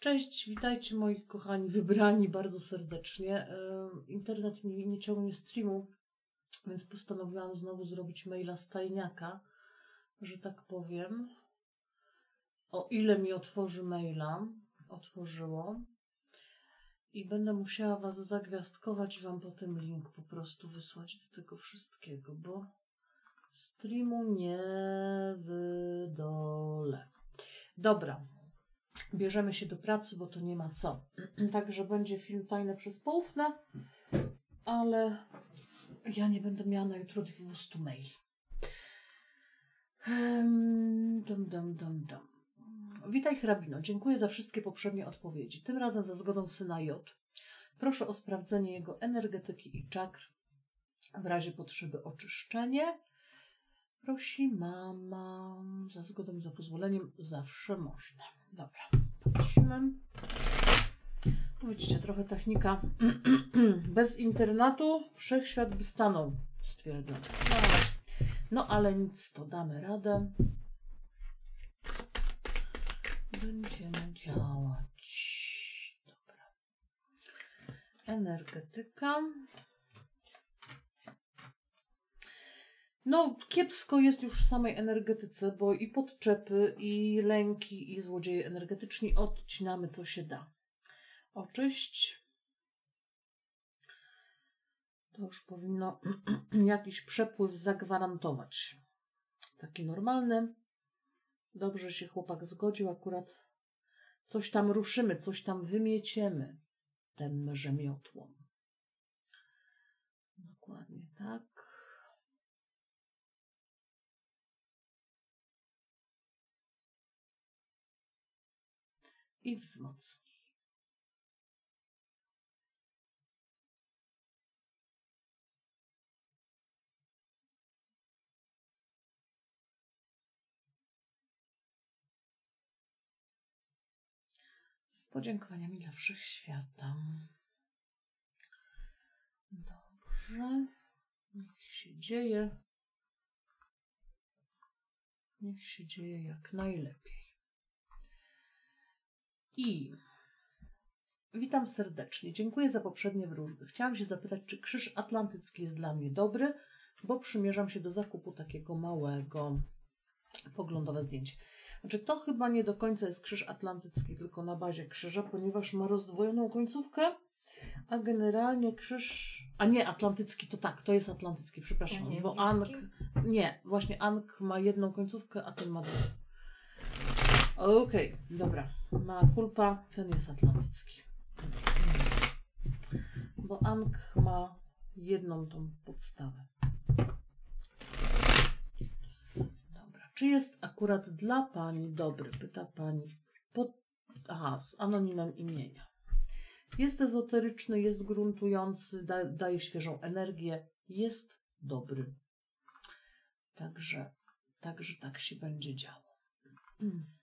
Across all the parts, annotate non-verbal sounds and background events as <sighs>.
Cześć, witajcie moi kochani, wybrani bardzo serdecznie. E, Internet mi nie ciągnie streamu, więc postanowiłam znowu zrobić maila z tajniaka, że tak powiem. O ile mi otworzy maila, otworzyło. I będę musiała Was zagwiazdkować i Wam potem link po prostu wysłać do tego wszystkiego, bo streamu nie wydolę. Dobra, bierzemy się do pracy, bo to nie ma co. <clears throat> Także będzie film tajny przez poufne, ale ja nie będę miała na jutro 200 maili. Dum, dum, dum, dum. Witaj hrabino, dziękuję za wszystkie poprzednie odpowiedzi. Tym razem za zgodą syna J. Proszę o sprawdzenie jego energetyki i czakr. W razie potrzeby oczyszczenie. Prosi mama. Za zgodą i za pozwoleniem zawsze można. Dobra, patrzymy. Widzicie, trochę technika. <clears throat> Bez internetu wszechświat by stanął, stwierdzam. No ale nic, to damy radę. Będziemy działać. Dobra. Energetyka. No, kiepsko jest już w samej energetyce, bo i podczepy, i lęki, i złodzieje energetyczni odcinamy co się da. Oczyść. To już powinno <clears throat> jakiś przepływ zagwarantować. Taki normalny. Dobrze się chłopak zgodził, akurat coś tam ruszymy, coś tam wymieciemy tym rzemiotłom. Dokładnie tak. I wzmocnij. z podziękowaniami dla wszechświata. Dobrze. Niech się dzieje. Niech się dzieje jak najlepiej. I witam serdecznie. Dziękuję za poprzednie wróżby. Chciałam się zapytać, czy krzyż atlantycki jest dla mnie dobry, bo przymierzam się do zakupu takiego małego. Poglądowe zdjęcie. Znaczy, to chyba nie do końca jest krzyż atlantycki, tylko na bazie krzyża, ponieważ ma rozdwojoną końcówkę, a generalnie krzyż. A nie, atlantycki to tak, to jest atlantycki, przepraszam, bo? Ank. Nie, właśnie Ank ma jedną końcówkę, a ten ma drugą. Okej, dobra. Ma kulpa, ten jest atlantycki. Bo Ank ma jedną tą podstawę. Dobra. Czy jest akurat dla Pani dobry? Pyta Pani. Pod... Aha, z anonimem imienia. Jest ezoteryczny, jest gruntujący, da, daje świeżą energię, jest dobry. Także, także tak się będzie działo. Mm.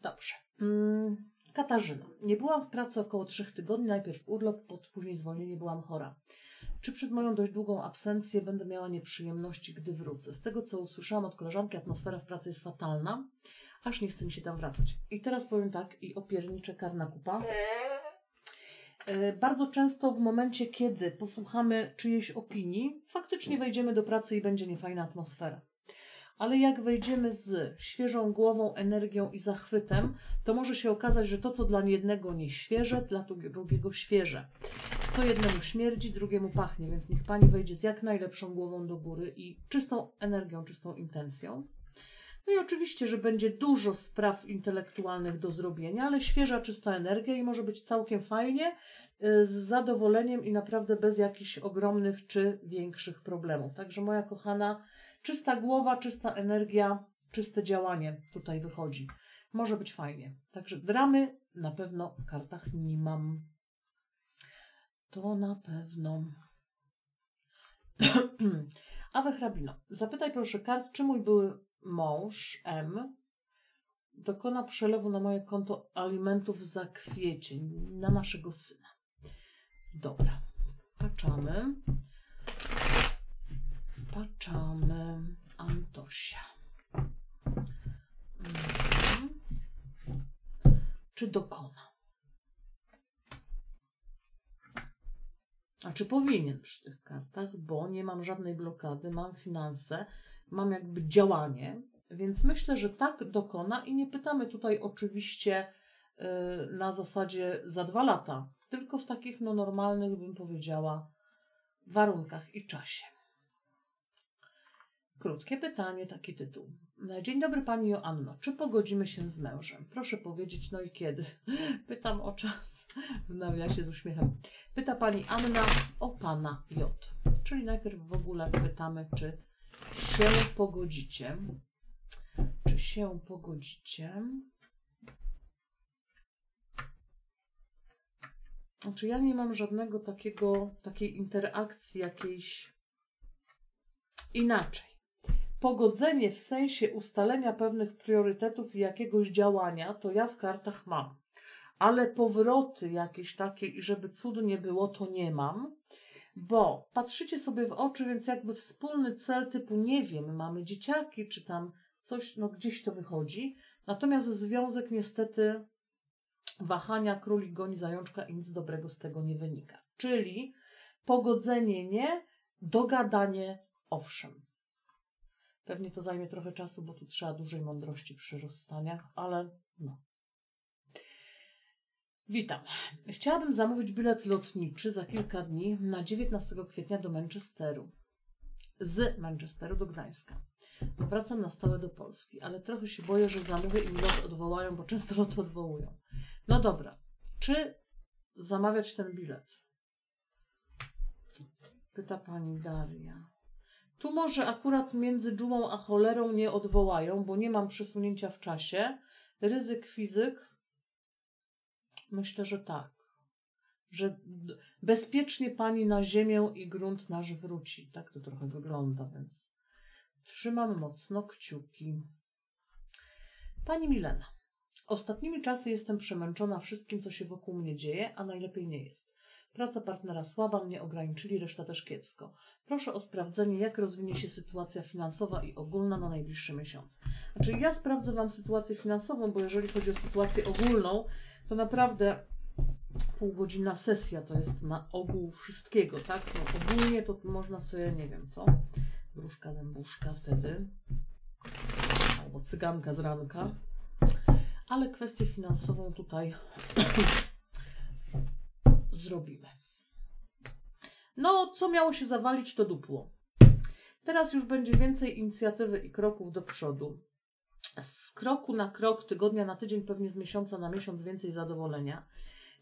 Dobrze. Mm, Katarzyna. Nie byłam w pracy około trzech tygodni. Najpierw urlop, później zwolnienie. Byłam chora. Czy przez moją dość długą absencję będę miała nieprzyjemności, gdy wrócę? Z tego, co usłyszałam od koleżanki, atmosfera w pracy jest fatalna, aż nie chce mi się tam wracać. I teraz powiem tak, i opierniczę karna kupa. E, Bardzo często w momencie, kiedy posłuchamy czyjejś opinii, faktycznie wejdziemy do pracy i będzie niefajna atmosfera. Ale jak wejdziemy z świeżą głową, energią i zachwytem, to może się okazać, że to, co dla jednego nie świeże, dla drugiego świeże. Co jednemu śmierdzi, drugiemu pachnie, więc niech pani wejdzie z jak najlepszą głową do góry i czystą energią, czystą intencją. No i oczywiście, że będzie dużo spraw intelektualnych do zrobienia, ale świeża, czysta energia i może być całkiem fajnie, y, z zadowoleniem i naprawdę bez jakichś ogromnych czy większych problemów. Także moja kochana, czysta głowa, czysta energia, czyste działanie tutaj wychodzi. Może być fajnie. Także dramy na pewno w kartach nie mam. To na pewno. <clears throat> Awe hrabino, zapytaj proszę kart, czy mój były mąż M dokona przelewu na moje konto alimentów za kwiecień na naszego syna. Dobra, patrzamy. Patrzamy. Antosia. Mhm. czy dokona? A czy powinien przy tych kartach, bo nie mam żadnej blokady, mam finanse, mam jakby działanie, więc myślę, że tak dokona i nie pytamy tutaj oczywiście yy, na zasadzie za dwa lata, tylko w takich no, normalnych, bym powiedziała, warunkach i czasie. Krótkie pytanie, taki tytuł. Dzień dobry Pani Joanno. Czy pogodzimy się z mężem? Proszę powiedzieć, no i kiedy? <laughs> Pytam o czas. W nawiasie z uśmiechem. Pyta Pani Anna o Pana J. Czyli najpierw w ogóle pytamy, czy się pogodzicie. Czy się pogodzicie? Znaczy ja nie mam żadnego takiego, takiej interakcji jakiejś inaczej pogodzenie w sensie ustalenia pewnych priorytetów i jakiegoś działania, to ja w kartach mam. Ale powroty jakieś takie i żeby cud nie było, to nie mam, bo patrzycie sobie w oczy, więc jakby wspólny cel typu, nie wiem, mamy dzieciaki, czy tam coś, no gdzieś to wychodzi. Natomiast związek niestety wahania króli goni zajączka i nic dobrego z tego nie wynika. Czyli pogodzenie nie, dogadanie owszem. Pewnie to zajmie trochę czasu, bo tu trzeba dużej mądrości przy rozstaniach, ale no. Witam. Chciałabym zamówić bilet lotniczy za kilka dni na 19 kwietnia do Manchesteru. Z Manchesteru do Gdańska. Wracam na stałe do Polski, ale trochę się boję, że zamówię i mi lot odwołają, bo często lot odwołują. No dobra. Czy zamawiać ten bilet? Pyta pani Daria. Tu może akurat między dżumą a cholerą nie odwołają, bo nie mam przesunięcia w czasie. Ryzyk fizyk? Myślę, że tak. Że bezpiecznie pani na ziemię i grunt nasz wróci. Tak to trochę wygląda, więc trzymam mocno kciuki. Pani Milena. Ostatnimi czasy jestem przemęczona wszystkim, co się wokół mnie dzieje, a najlepiej nie jest. Praca partnera słaba, mnie ograniczyli, reszta też kiepsko. Proszę o sprawdzenie, jak rozwinie się sytuacja finansowa i ogólna na najbliższy miesiąc. Znaczy, ja sprawdzę Wam sytuację finansową, bo jeżeli chodzi o sytuację ogólną, to naprawdę półgodzinna sesja to jest na ogół wszystkiego, tak? No, ogólnie to można sobie, nie wiem co, gruszka zębuszka wtedy, albo cyganka z ranka, ale kwestię finansową tutaj zrobimy. No, co miało się zawalić, to dupło. Teraz już będzie więcej inicjatywy i kroków do przodu. Z kroku na krok, tygodnia na tydzień, pewnie z miesiąca na miesiąc więcej zadowolenia.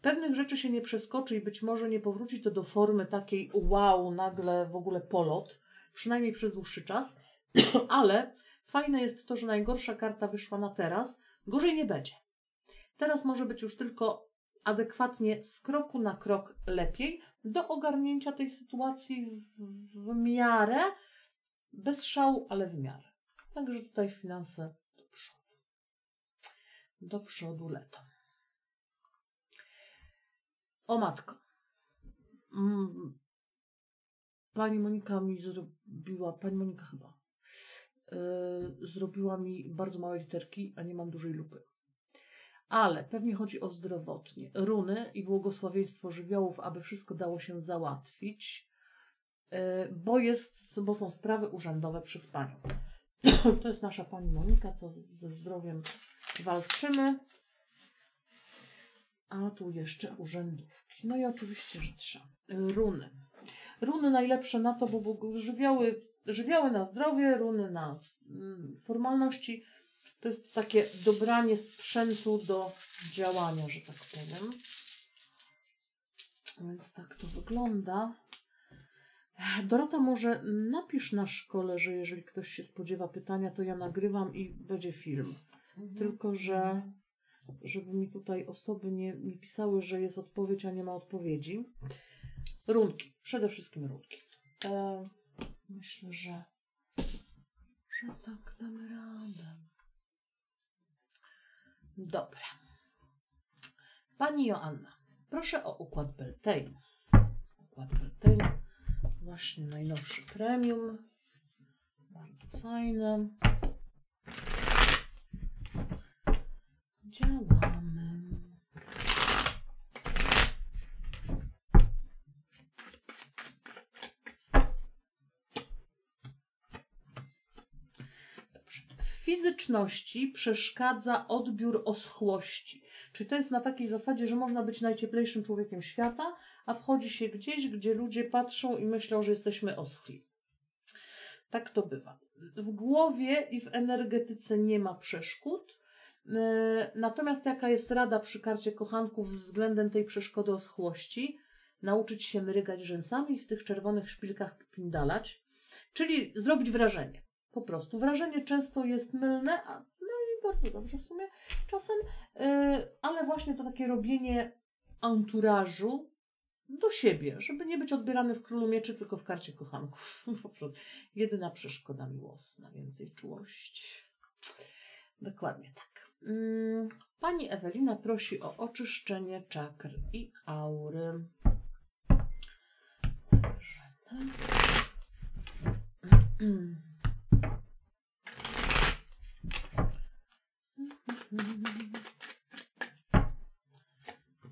Pewnych rzeczy się nie przeskoczy i być może nie powróci to do formy takiej wow, nagle w ogóle polot, przynajmniej przez dłuższy czas, <clears throat> ale fajne jest to, że najgorsza karta wyszła na teraz, gorzej nie będzie. Teraz może być już tylko adekwatnie z kroku na krok lepiej do ogarnięcia tej sytuacji w, w miarę, bez szału, ale w miarę. Także tutaj finanse do przodu. Do przodu leto. O matko. Mm. Pani Monika mi zrobiła, pani Monika chyba, yy, zrobiła mi bardzo małe literki, a nie mam dużej lupy ale pewnie chodzi o zdrowotnie. Runy i błogosławieństwo żywiołów, aby wszystko dało się załatwić, e, bo, jest, bo są sprawy urzędowe przed Panią. <clears throat> To jest nasza Pani Monika, co ze zdrowiem walczymy. A tu jeszcze urzędówki. No i oczywiście, że trzeba. Runy. Runy najlepsze na to, bo żywioły, żywioły na zdrowie, runy na mm, formalności to jest takie dobranie sprzętu do działania, że tak powiem. Więc tak to wygląda. Dorota, może napisz na szkole, że jeżeli ktoś się spodziewa pytania, to ja nagrywam i będzie film. Mhm. Tylko, że żeby mi tutaj osoby nie, nie pisały, że jest odpowiedź, a nie ma odpowiedzi. Runki. Przede wszystkim runki. E, myślę, że, że tak damy radę. Dobra. Pani Joanna, proszę o układ Beltane. Układ Beltane, właśnie najnowszy premium. Bardzo fajne. Działamy. Fizyczności przeszkadza odbiór oschłości. Czyli to jest na takiej zasadzie, że można być najcieplejszym człowiekiem świata, a wchodzi się gdzieś, gdzie ludzie patrzą i myślą, że jesteśmy oschli. Tak to bywa. W głowie i w energetyce nie ma przeszkód. E, natomiast jaka jest rada przy karcie kochanków względem tej przeszkody oschłości? Nauczyć się mrygać rzęsami w tych czerwonych szpilkach pindalać, czyli zrobić wrażenie. Po prostu. Wrażenie często jest mylne, a no i bardzo dobrze w sumie czasem, e, ale właśnie to takie robienie anturażu do siebie, żeby nie być odbierany w królu mieczy, tylko w karcie kochanków. <laughs> Jedyna przeszkoda miłosna, więcej czułości. Dokładnie tak. Mm, pani Ewelina prosi o oczyszczenie czakr i aury.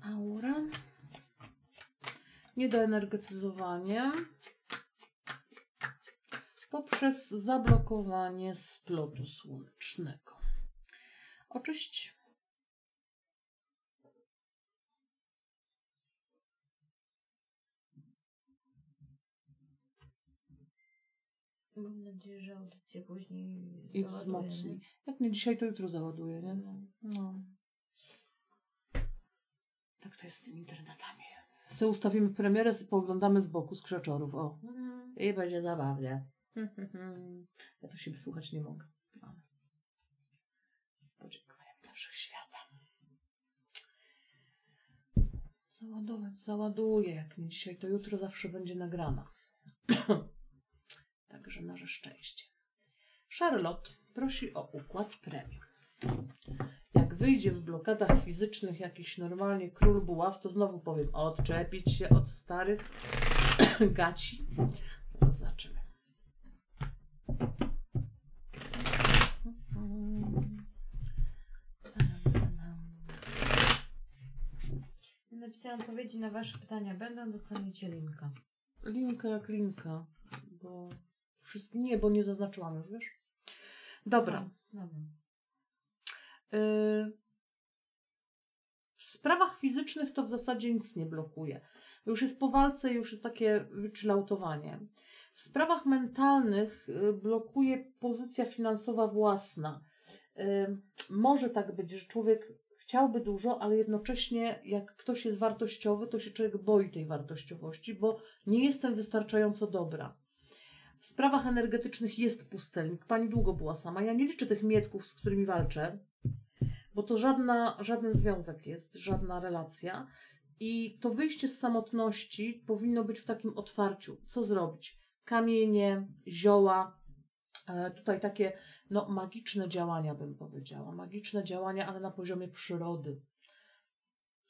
Aura. Niedoenergetyzowanie poprzez zablokowanie splotu słonecznego. Oczyść. Mam nadzieję, że audycja później I załaduje, wzmocni. nie? Jak nie dzisiaj, to jutro załaduje, nie? No. No. Tak to jest z tymi internetami. Se ustawimy premierę, sobie pooglądamy z boku, z krzaczorów. O. Mhm. I będzie zabawnie. <laughs> Ja to się wysłuchać nie mogę. Z podziękowaniem dla wszechświata. Załadować, załaduję. Jak nie dzisiaj, to jutro zawsze będzie nagrana. <coughs> Także nasze szczęście. Charlotte prosi o układ premium. Jak wyjdzie w blokadach fizycznych jakiś normalnie król buław, to znowu powiem odczepić się od starych <clears throat> gaci. Teraz zobaczymy. Napisałam odpowiedzi na Wasze pytania. Będą, dostaniecie linka. Linka jak linka, bo wszystkie nie, bo nie zaznaczyłam już, wiesz? Dobra. No. Y, W sprawach fizycznych to w zasadzie nic nie blokuje. Już jest po walce, już jest takie wychillautowanie. W sprawach mentalnych y, blokuje pozycja finansowa własna. Y, Może tak być, że człowiek chciałby dużo, ale jednocześnie jak ktoś jest wartościowy, to się człowiek boi tej wartościowości, bo nie jestem wystarczająco dobra. W sprawach energetycznych jest pustelnik. Pani długo była sama. Ja nie liczę tych mietków, z którymi walczę, bo to żadna, żaden związek jest, żadna relacja. I to wyjście z samotności powinno być w takim otwarciu. Co zrobić? Kamienie, zioła, e, tutaj takie no, magiczne działania, bym powiedziała. Magiczne działania, ale na poziomie przyrody,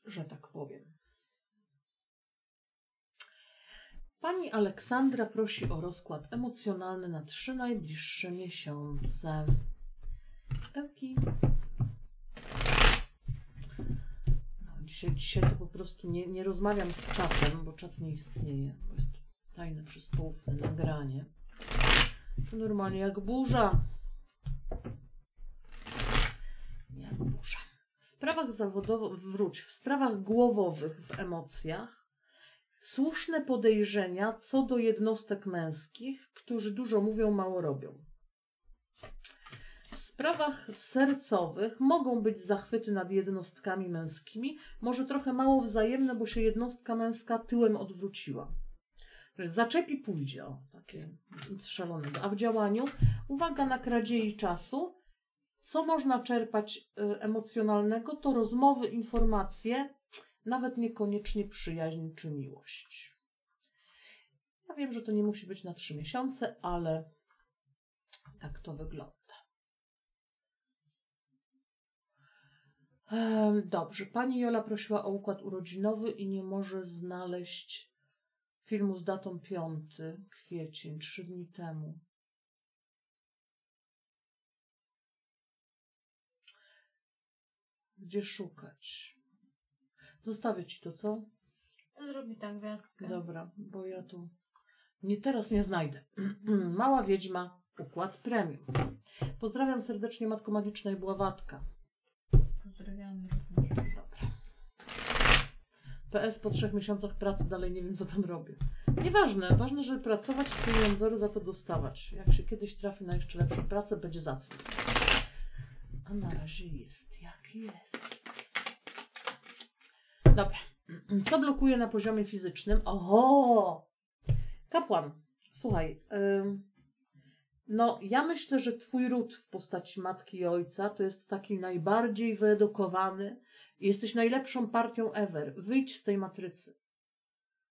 że tak powiem. Pani Aleksandra prosi o rozkład emocjonalny na trzy najbliższe miesiące. Ełki. No, dzisiaj, dzisiaj to po prostu nie, nie rozmawiam z czatem, bo czat nie istnieje. To jest tajne, przystołówne nagranie. To normalnie jak burza. Jak burza. W sprawach zawodowych, wróć, w sprawach głowowych, w emocjach, słuszne podejrzenia co do jednostek męskich, którzy dużo mówią, mało robią. W sprawach sercowych mogą być zachwyty nad jednostkami męskimi, może trochę mało wzajemne, bo się jednostka męska tyłem odwróciła. Zaczepi pójdzie, o, takie nic szalonego. A w działaniu uwaga na kradziei czasu. Co można czerpać y, emocjonalnego, to rozmowy, informacje, nawet niekoniecznie przyjaźń czy miłość. Ja wiem, że to nie musi być na trzy miesiące, ale tak to wygląda. Dobrze, pani Jola prosiła o układ urodzinowy i nie może znaleźć filmu z datą 5 kwiecień, trzy dni temu. Gdzie szukać? Zostawię ci to, co? To zrobi tam gwiazdkę. Dobra, bo ja tu nie teraz nie znajdę. <clears throat> Mała wiedźma, układ premium. Pozdrawiam serdecznie Matko Magiczna i Bławatka. Pozdrawiamy. Dobra. PS po trzech miesiącach pracy dalej nie wiem, co tam robię. Nieważne, ważne, żeby pracować i pieniądze za to dostawać. Jak się kiedyś trafi na jeszcze lepszą pracę, będzie zacny. A na razie jest jak jest. Dobra. Co blokuje na poziomie fizycznym? Oho! Kapłan, słuchaj. no, ja myślę, że twój ród w postaci matki i ojca to jest taki najbardziej wyedukowany. Jesteś najlepszą partią ever. Wyjdź z tej matrycy.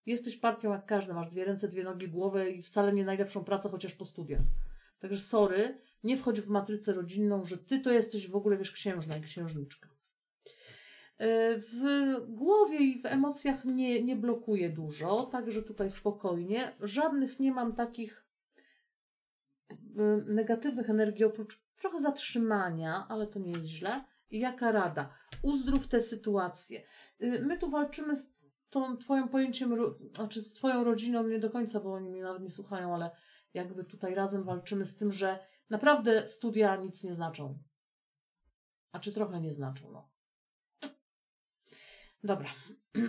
Jesteś partią jak każdy. Masz dwie ręce, dwie nogi, głowę i wcale nie najlepszą pracę, chociaż po studiach. Także sorry, nie wchodź w matrycę rodzinną, że ty to jesteś w ogóle, wiesz, księżna i księżniczka. Yy, W głowie i w emocjach nie, nie blokuje dużo, także tutaj spokojnie. Żadnych nie mam takich y, negatywnych energii, oprócz trochę zatrzymania, ale to nie jest źle. Jaka rada? Uzdrów tę sytuację. Y, My tu walczymy z tą twoim pojęciem, znaczy z twoją rodziną nie do końca, bo oni mnie nawet nie słuchają, ale jakby tutaj razem walczymy z tym, że naprawdę studia nic nie znaczą. A czy trochę nie znaczą, no. Dobra. <clears throat>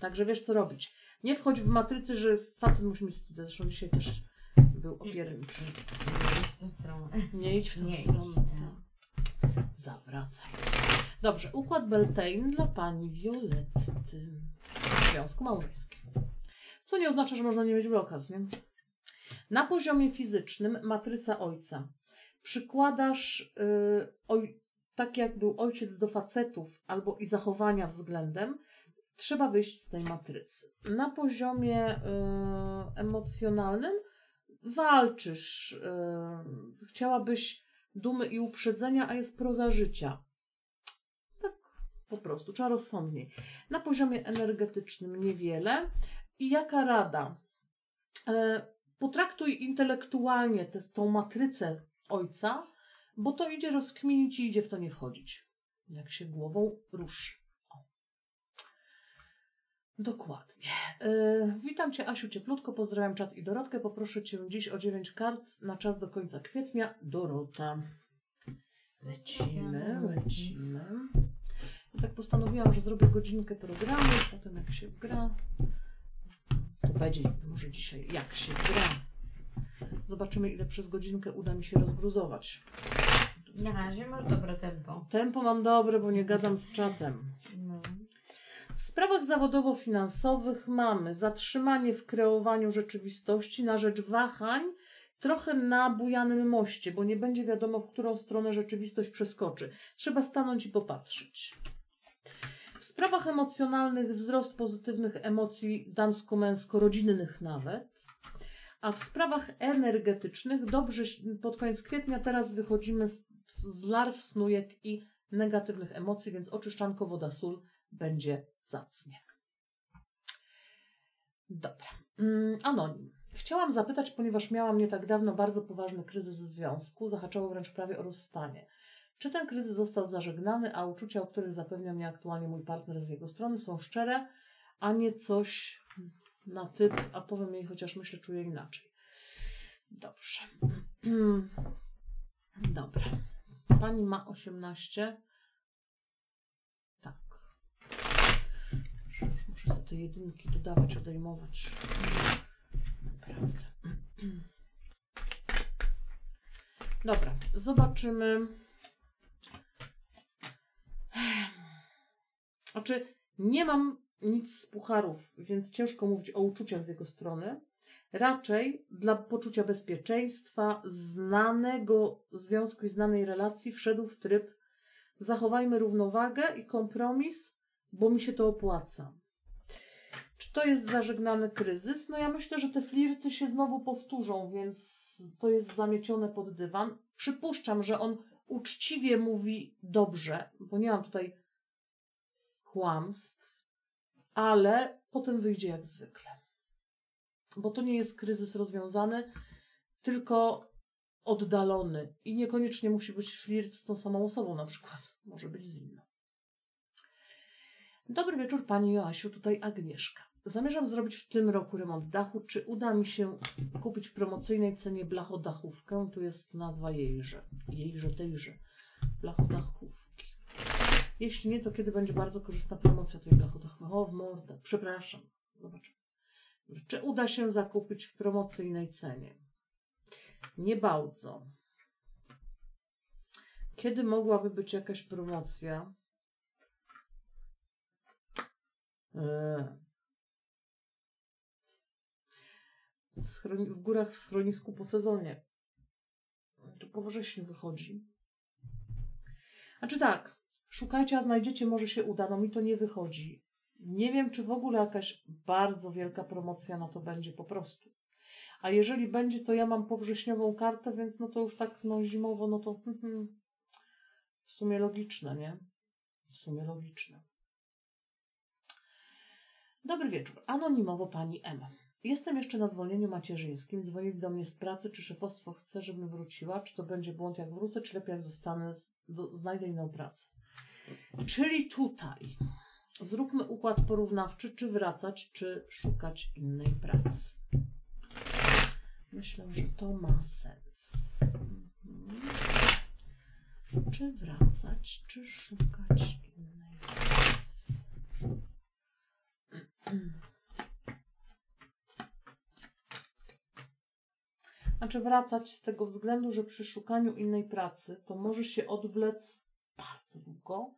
Także wiesz, co robić. Nie wchodź w matrycy, że facet musi mieć studia. Zresztą dzisiaj też był opierniczy. Idź w tę stronę. Nie idź w tę Nie idź, stronę. nie. Zawracaj. Dobrze, układ Beltane dla pani Violetty w związku małżeńskim. Co nie oznacza, że można nie mieć blokad, nie? Na poziomie fizycznym matryca ojca. Przykładasz, yy, oj, tak jak był ojciec do facetów albo i zachowania względem, trzeba wyjść z tej matrycy. Na poziomie yy, emocjonalnym walczysz. Yy, chciałabyś dumy i uprzedzenia, a jest proza życia. Tak po prostu, trzeba rozsądniej. Na poziomie energetycznym niewiele. I jaka rada? E, potraktuj intelektualnie tę matrycę ojca, bo to idzie rozkminić i idzie w to nie wchodzić. Jak się głową ruszy. O. Dokładnie. E, witam Cię, Asiu, cieplutko. Pozdrawiam czat i Dorotkę. Poproszę Cię dziś o 9 kart na czas do końca kwietnia. Dorota. Lecimy, lecimy. Ja tak postanowiłam, że zrobię godzinkę programu, potem jak się gra, to będzie może dzisiaj jak się gra. Zobaczymy, ile przez godzinkę uda mi się rozgruzować. Na razie masz dobre tempo. Tempo mam dobre, bo nie gadam z czatem. No. W sprawach zawodowo-finansowych mamy zatrzymanie w kreowaniu rzeczywistości na rzecz wahań, trochę na bujanym moście, bo nie będzie wiadomo, w którą stronę rzeczywistość przeskoczy. Trzeba stanąć i popatrzeć. W sprawach emocjonalnych wzrost pozytywnych emocji damsko-męsko-rodzinnych nawet. A w sprawach energetycznych dobrze pod koniec kwietnia teraz wychodzimy z, z larw, snujek i negatywnych emocji, więc oczyszczanko woda sól będzie zacnie. Dobra. Mm, Anonim. Chciałam zapytać, ponieważ miałam nie tak dawno bardzo poważny kryzys w związku, zahaczało wręcz prawie o rozstanie. Czy ten kryzys został zażegnany, a uczucia, o których zapewnia mnie aktualnie mój partner z jego strony, są szczere, a nie coś na typ, a powiem jej, chociaż myślę, czuję inaczej. Dobrze. <clears throat> Dobra. Pani ma 18. Tak. Już muszę sobie te jedynki dodawać, odejmować. Naprawdę. <clears throat> Dobra, zobaczymy. Znaczy, nie mam nic z pucharów, więc ciężko mówić o uczuciach z jego strony. Raczej dla poczucia bezpieczeństwa, znanego związku i znanej relacji wszedł w tryb zachowajmy równowagę i kompromis, bo mi się to opłaca. Czy to jest zażegnany kryzys? No ja myślę, że te flirty się znowu powtórzą, więc to jest zamiecione pod dywan. Przypuszczam, że on uczciwie mówi dobrze, bo nie mam tutaj kłamstw, ale potem wyjdzie jak zwykle. Bo to nie jest kryzys rozwiązany, tylko oddalony. I niekoniecznie musi być flirt z tą samą osobą na przykład. Może być z inną. Dobry wieczór Pani Joasiu, tutaj Agnieszka. Zamierzam zrobić w tym roku remont dachu. Czy uda mi się kupić w promocyjnej cenie blachodachówkę? Tu jest nazwa jejże. Jejże, tejże. Blachodachówki. Jeśli nie, to kiedy będzie bardzo korzystna promocja tej blachodachówki? O, w mordę. Przepraszam. Zobaczmy. Czy uda się zakupić w promocyjnej cenie? Nie bardzo. Kiedy mogłaby być jakaś promocja? Eee. W, w górach w schronisku po sezonie. To po wrześniu wychodzi. A czy tak, szukajcie, a znajdziecie, może się uda. No mi to nie wychodzi. Nie wiem, czy w ogóle jakaś bardzo wielka promocja na to będzie po prostu. A jeżeli będzie, to ja mam powrześniową kartę, więc no to już tak no zimowo, no to hmm, w sumie logiczne, nie? W sumie logiczne. Dobry wieczór. Anonimowo pani M. Jestem jeszcze na zwolnieniu macierzyńskim. Dzwonili do mnie z pracy, czy szefostwo chce, żebym wróciła, czy to będzie błąd jak wrócę, czy lepiej jak zostanę, z, do, znajdę inną pracę. Czyli tutaj zróbmy układ porównawczy, czy wracać, czy szukać innej pracy. Myślę, że to ma sens. Mhm. Czy wracać, czy szukać innej pracy? Znaczy wracać z tego względu, że przy szukaniu innej pracy to może się odwlec bardzo długo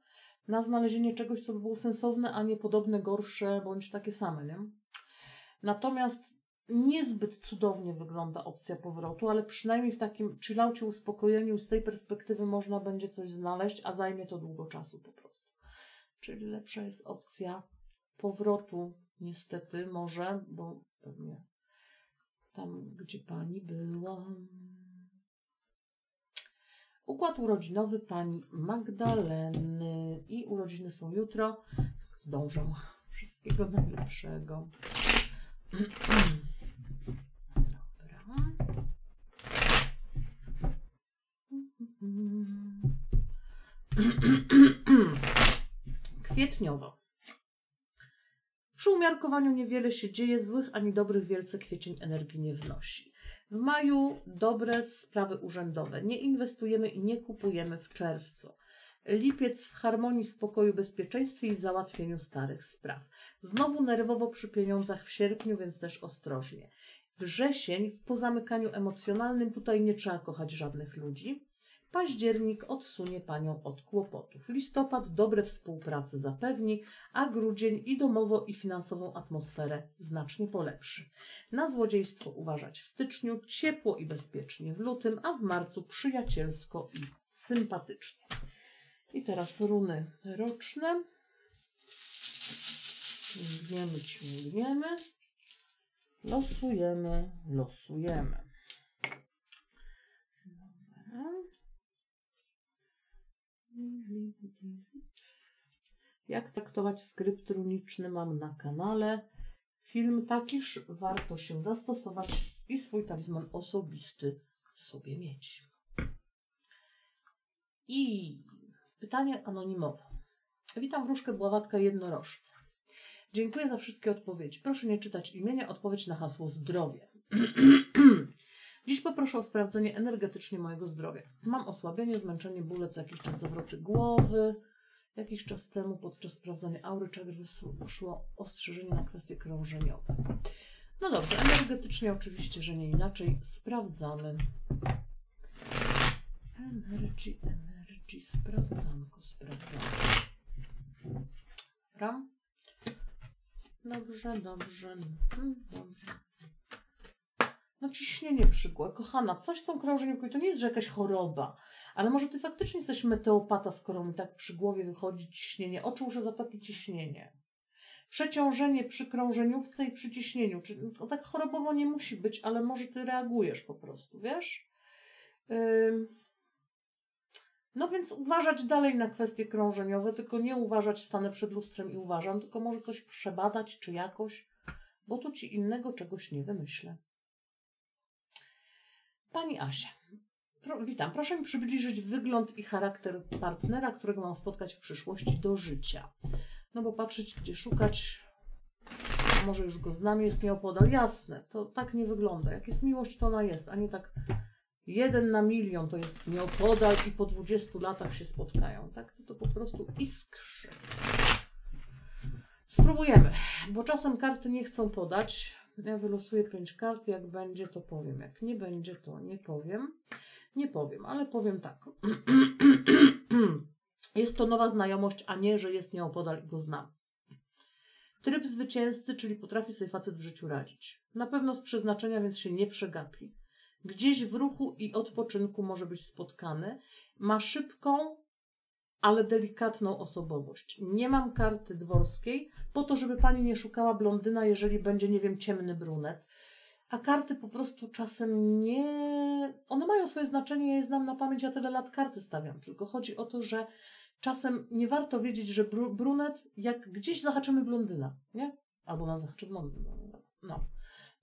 na znalezienie czegoś, co by było sensowne, a nie podobne, gorsze bądź takie same, nie? Natomiast niezbyt cudownie wygląda opcja powrotu, ale przynajmniej w takim chillaucie, uspokojeniu z tej perspektywy można będzie coś znaleźć, a zajmie to długo czasu po prostu. Czyli lepsza jest opcja powrotu, niestety, może, bo pewnie tam, gdzie pani była. Układ urodzinowy pani Magdaleny i urodziny są jutro. Zdążę. Wszystkiego najlepszego. Dobra. Kwietniowo. Przy umiarkowaniu niewiele się dzieje, złych ani dobrych wielce kwiecień energii nie wnosi. W maju dobre sprawy urzędowe. Nie inwestujemy i nie kupujemy w czerwcu. Lipiec w harmonii, spokoju, bezpieczeństwie i załatwieniu starych spraw. Znowu nerwowo przy pieniądzach w sierpniu, więc też ostrożnie. Wrzesień w pozamykaniu emocjonalnym, tutaj nie trzeba kochać żadnych ludzi. Październik odsunie panią od kłopotów. Listopad dobre współpracy zapewni, a grudzień i domowo i finansową atmosferę znacznie polepszy. Na złodziejstwo uważać w styczniu, ciepło i bezpiecznie w lutym, a w marcu przyjacielsko i sympatycznie. I teraz runy roczne. Mgniemy, ciągniemy. Losujemy, losujemy. Dobra. Jak traktować skrypt runiczny mam na kanale. Film takiż warto się zastosować i swój talizman osobisty sobie mieć. I pytanie anonimowe. Witam wróżkę Bławatka Jednorożca. Dziękuję za wszystkie odpowiedzi. Proszę nie czytać imienia, odpowiedź na hasło zdrowie. <clears throat> Dziś poproszę o sprawdzenie energetycznie mojego zdrowia. Mam osłabienie, zmęczenie, bóle, co jakiś czas zawroty głowy. Jakiś czas temu podczas sprawdzania aury czakr wyszło ostrzeżenie na kwestie krążeniowe. No dobrze, energetycznie oczywiście, że nie inaczej. Sprawdzamy. Energy, energy, sprawdzanko, sprawdzanko. Dobra. Dobrze, dobrze, mhm, dobrze. No ciśnienie przygłe. Kochana, coś z tą krążeniówką. To nie jest, że jakaś choroba. Ale może ty faktycznie jesteś meteopata, skoro mi tak przy głowie wychodzi ciśnienie. Oczy muszę zatoki ciśnienie. Przeciążenie przy krążeniówce i przy ciśnieniu. To tak chorobowo nie musi być, ale może ty reagujesz po prostu, wiesz? Ym... No więc uważać dalej na kwestie krążeniowe, tylko nie uważać, stanę przed lustrem i uważam, tylko może coś przebadać, czy jakoś, bo tu ci innego czegoś nie wymyślę. Pani Asia. Pro, witam. Proszę mi przybliżyć wygląd i charakter partnera, którego mam spotkać w przyszłości do życia. No bo patrzeć, gdzie szukać. może już go znam, jest nieopodal. Jasne, to tak nie wygląda. Jak jest miłość, to ona jest, a nie tak jeden na milion to jest nieopodal i po 20 latach się spotkają. Tak? To, to po prostu iskrzy. Spróbujemy, bo czasem karty nie chcą podać. Ja wylosuję pięć kart, jak będzie, to powiem. Jak nie będzie, to nie powiem. Nie powiem, ale powiem tak. <clears throat> jest to nowa znajomość, a nie, że jest nieopodal i go znam. Tryb zwycięzcy, czyli potrafi sobie facet w życiu radzić. Na pewno z przeznaczenia, więc się nie przegapi. Gdzieś w ruchu i odpoczynku może być spotkany. Ma szybką, ale delikatną osobowość. Nie mam karty dworskiej, po to, żeby pani nie szukała blondyna, jeżeli będzie, nie wiem, ciemny brunet. A karty po prostu czasem nie. One mają swoje znaczenie, ja je znam na pamięć, ja tyle lat karty stawiam. Tylko chodzi o to, że czasem nie warto wiedzieć, że br brunet, jak gdzieś zahaczymy blondyna, nie? Albo na zahaczy blondyn. No.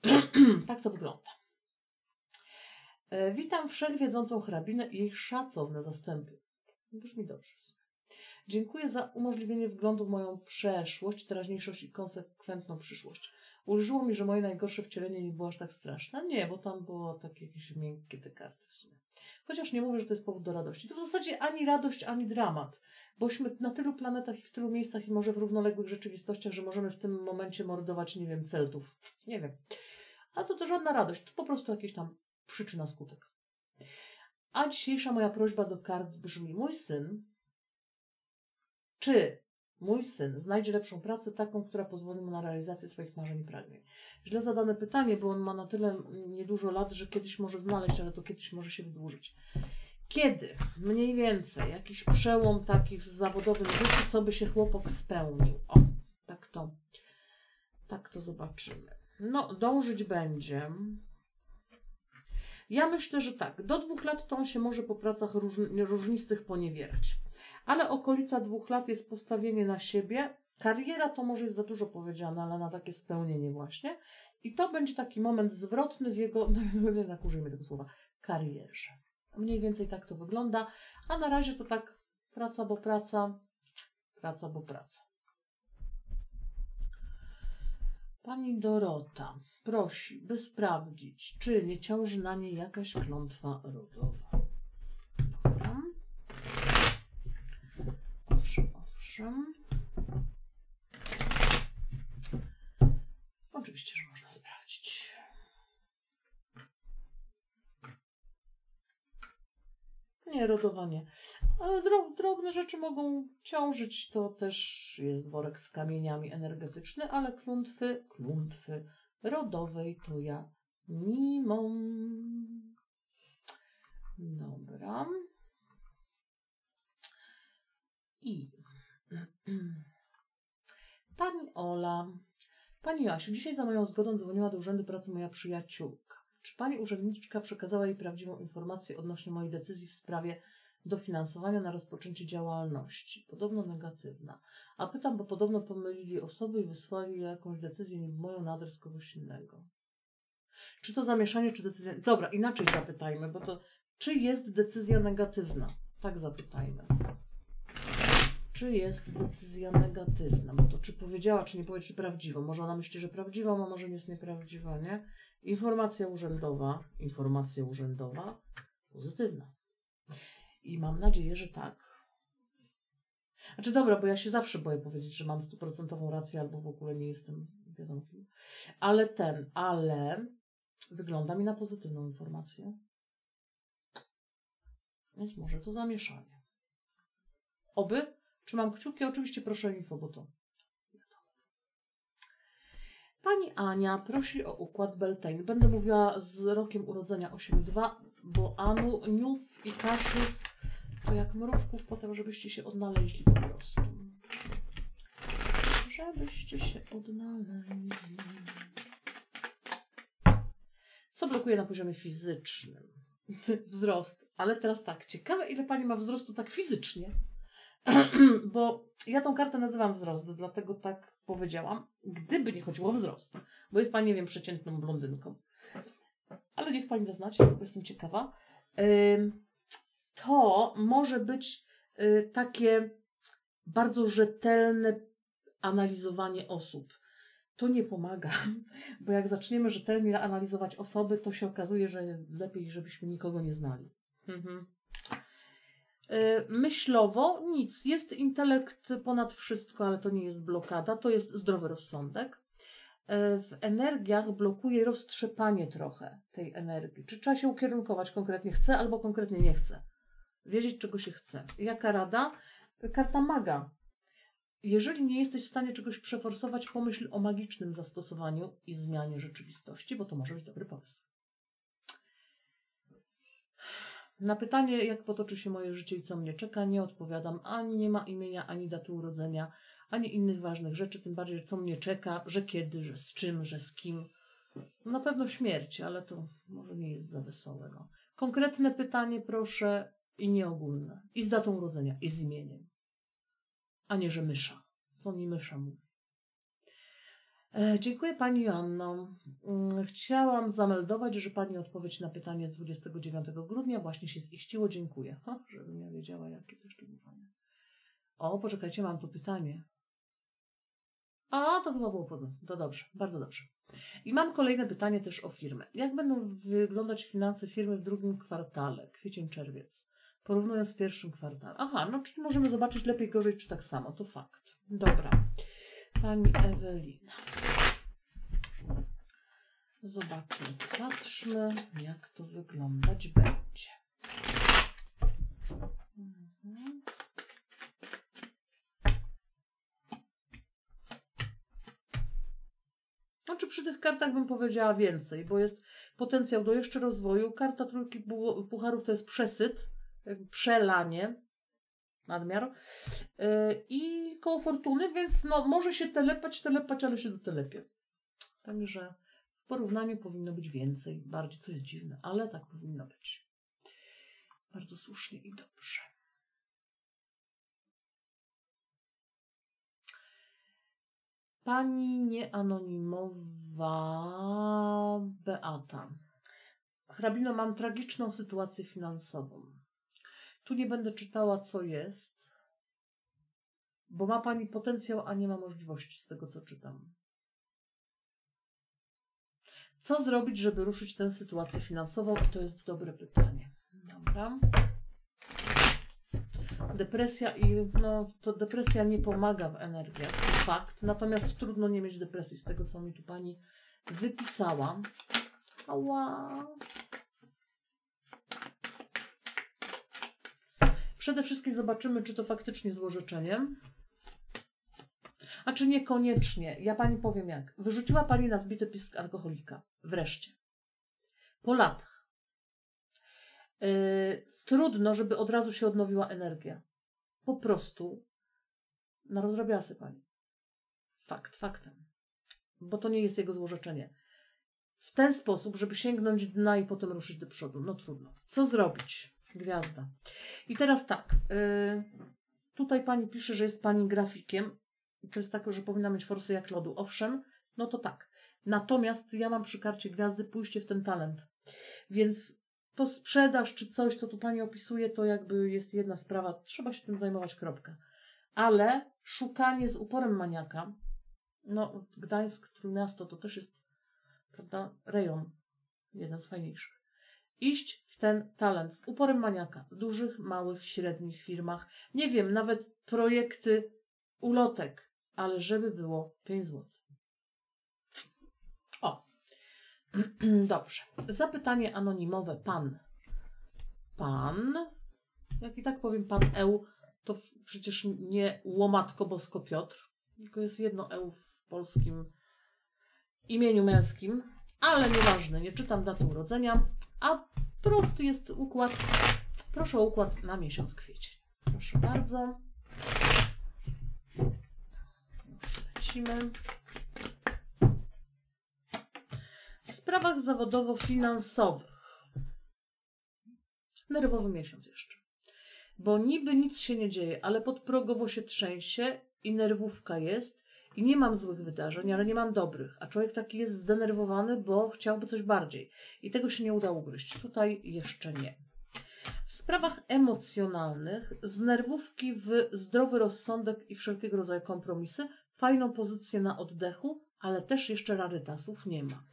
<clears throat> tak to wygląda. E, witam wszechwiedzącą hrabinę i jej szacowne zastępy. Brzmi dobrze. Dziękuję za umożliwienie wglądu w moją przeszłość, teraźniejszość i konsekwentną przyszłość. Ulżyło mi, że moje najgorsze wcielenie nie było aż tak straszne. Nie, bo tam było takie jakieś miękkie te karty w sumie. Chociaż nie mówię, że to jest powód do radości. To w zasadzie ani radość, ani dramat. Bośmy na tylu planetach i w tylu miejscach i może w równoległych rzeczywistościach, że możemy w tym momencie mordować, nie wiem, celtów. Nie wiem. A to to żadna radość. To po prostu jakieś tam przyczyna skutek. A dzisiejsza moja prośba do kart brzmi: Mój syn, czy mój syn znajdzie lepszą pracę, taką, która pozwoli mu na realizację swoich marzeń i pragnień? Źle zadane pytanie, bo on ma na tyle niedużo lat, że kiedyś może znaleźć, ale to kiedyś może się wydłużyć. Kiedy mniej więcej jakiś przełom taki w zawodowym życiu, co by się chłopak spełnił? O, tak to, tak to zobaczymy. No, dążyć będzie ja myślę, że tak. Do dwóch lat to on się może po pracach różnistych poniewierać. Ale okolica dwóch lat jest postawienie na siebie. Kariera to może jest za dużo powiedziane, ale na takie spełnienie właśnie. I to będzie taki moment zwrotny w jego, <laughs> no nie nakurzajmy tego słowa, karierze. Mniej więcej tak to wygląda. A na razie to tak praca, bo praca, praca, bo praca. Pani Dorota prosi, by sprawdzić, czy nie ciąży na niej jakaś klątwa rodowa. Dobra. Owszem, owszem. Oczywiście, że można sprawdzić. Nie, rodowa nie. Ale drobne rzeczy mogą ciążyć. To też jest worek z kamieniami energetyczny, ale klątwy, klątwy rodowej to ja mimo. Dobra. I <clears throat> Pani Ola. Pani Joasiu, dzisiaj za moją zgodą dzwoniła do Urzędu Pracy moja przyjaciółka. Czy pani urzędniczka przekazała jej prawdziwą informację odnośnie mojej decyzji w sprawie dofinansowania na rozpoczęcie działalności. Podobno negatywna. A pytam, bo podobno pomylili osoby i wysłali jakąś decyzję nie moją na adres kogoś innego. Czy to zamieszanie, czy decyzja... Dobra, inaczej zapytajmy, bo to... Czy jest decyzja negatywna? Tak zapytajmy. Czy jest decyzja negatywna? Bo to czy powiedziała, czy nie powiedziała, czy prawdziwa. Może ona myśli, że prawdziwa, a może nie jest nieprawdziwa, nie? Informacja urzędowa, informacja urzędowa, pozytywna. I mam nadzieję, że tak. Znaczy dobra, bo ja się zawsze boję powiedzieć, że mam stuprocentową rację albo w ogóle nie jestem wiadomo Ale ten, ale wygląda mi na pozytywną informację. Więc może to zamieszanie. Oby. Czy mam kciuki? Oczywiście proszę o info, bo to Pani Ania prosi o układ Beltane. Będę mówiła z rokiem urodzenia 8.2, bo Anu, Niów i Kasiów to jak mrówków potem, żebyście się odnaleźli po prostu. Żebyście się odnaleźli. Co blokuje na poziomie fizycznym? Wzrost. Ale teraz tak, ciekawe ile pani ma wzrostu tak fizycznie. <clears throat> bo ja tą kartę nazywam wzrost, dlatego tak powiedziałam. Gdyby nie chodziło o wzrost, bo jest pani, nie wiem, przeciętną blondynką. Ale niech pani da znać, bo jestem ciekawa to może być y, takie bardzo rzetelne analizowanie osób. to nie pomaga, <laughs> bo jak zaczniemy rzetelnie analizować osoby, to się okazuje, że lepiej, żebyśmy nikogo nie znali. Mhm. Y, Myślowo nic. Jest intelekt ponad wszystko, ale to nie jest blokada, to jest zdrowy rozsądek. Y, W energiach blokuje roztrzepanie trochę tej energii. Czy trzeba się ukierunkować konkretnie chce albo konkretnie nie chce? Wiedzieć, czego się chce. Jaka rada? Karta maga. Jeżeli nie jesteś w stanie czegoś przeforsować, pomyśl o magicznym zastosowaniu i zmianie rzeczywistości, bo to może być dobry pomysł. Na pytanie, jak potoczy się moje życie i co mnie czeka, nie odpowiadam. Ani nie ma imienia, ani daty urodzenia, ani innych ważnych rzeczy, tym bardziej, co mnie czeka, że kiedy, że z czym, że z kim. Na pewno śmierć, ale to może nie jest za wesołe. No. Konkretne pytanie proszę i nieogólne. I z datą urodzenia, i z imieniem. A nie, że mysza. Co mi mysza mówi. E, dziękuję Pani Joanno. Mm, Chciałam zameldować, że Pani odpowiedź na pytanie z 29 grudnia właśnie się ziściło. Dziękuję. Ha, żebym ja wiedziała, jakie to jeszcze pytanie. O, poczekajcie, mam tu pytanie. A, to chyba było podobne. To dobrze, bardzo dobrze. I mam kolejne pytanie też o firmę. Jak będą wyglądać finanse firmy w drugim kwartale, kwiecień, czerwiec, porównując z pierwszym kwartałem? Aha, no czyli możemy zobaczyć lepiej, gorzej, czy tak samo. To fakt. Dobra. Pani Ewelina. Zobaczmy, patrzmy, jak to wyglądać będzie. Mhm. Znaczy przy tych kartach bym powiedziała więcej, bo jest potencjał do jeszcze rozwoju. Karta trójki pu- pucharów to jest przesyt, przelanie, nadmiar. Yy, I koło fortuny, więc no, może się telepać, telepać, ale się dotelepie. Także w porównaniu powinno być więcej, bardziej, co jest dziwne, ale tak powinno być. Bardzo słusznie i dobrze. Pani nieanonimowa Beata. Hrabino, mam tragiczną sytuację finansową. Tu nie będę czytała, co jest, bo ma Pani potencjał, a nie ma możliwości z tego, co czytam. Co zrobić, żeby ruszyć tę sytuację finansową? To jest dobre pytanie. Dobra. Depresja i no, to depresja nie pomaga w energiach, fakt. Natomiast trudno nie mieć depresji z tego, co mi tu pani wypisała. Ała. Przede wszystkim zobaczymy, czy to faktycznie złorzeczeniem. A czy niekoniecznie? Ja pani powiem jak. Wyrzuciła pani na zbity pisk alkoholika. Wreszcie. Po latach. Yy, trudno, żeby od razu się odnowiła energia. Po prostu narozrabiała się pani. Fakt, faktem. Bo to nie jest jego złorzeczenie. W ten sposób, żeby sięgnąć dna i potem ruszyć do przodu. No trudno. Co zrobić? Gwiazda. I teraz tak. Yy, tutaj pani pisze, że jest pani grafikiem. To jest tak, że powinna mieć forsy jak lodu. Owszem, no to tak. Natomiast ja mam przy karcie gwiazdy pójście w ten talent. Więc to sprzedaż czy coś, co tu pani opisuje, to jakby jest jedna sprawa. Trzeba się tym zajmować, kropka. Ale szukanie z uporem maniaka, no Gdańsk, Trójmiasto to też jest, prawda, rejon, jeden z fajniejszych. Iść w ten talent z uporem maniaka w dużych, małych, średnich firmach. Nie wiem, nawet projekty ulotek, ale żeby było 5 zł. O, <clears throat> dobrze. Zapytanie anonimowe. Pan. Pan. Jak i tak powiem pan Eł, to przecież nie łomatko bosko Piotr, tylko jest jedno Eł w polskim imieniu męskim, ale nieważne, nie czytam daty urodzenia, a prosty jest układ. Proszę o układ na miesiąc kwiecień. Proszę bardzo. Lecimy. W sprawach zawodowo-finansowych. Nerwowy miesiąc jeszcze. Bo niby nic się nie dzieje, ale podprogowo się trzęsie i nerwówka jest i nie mam złych wydarzeń, ale nie mam dobrych. A człowiek taki jest zdenerwowany, bo chciałby coś bardziej. I tego się nie uda ugryźć. Tutaj jeszcze nie. W sprawach emocjonalnych z nerwówki w zdrowy rozsądek i wszelkiego rodzaju kompromisy, fajną pozycję na oddechu, ale też jeszcze rarytasów nie ma.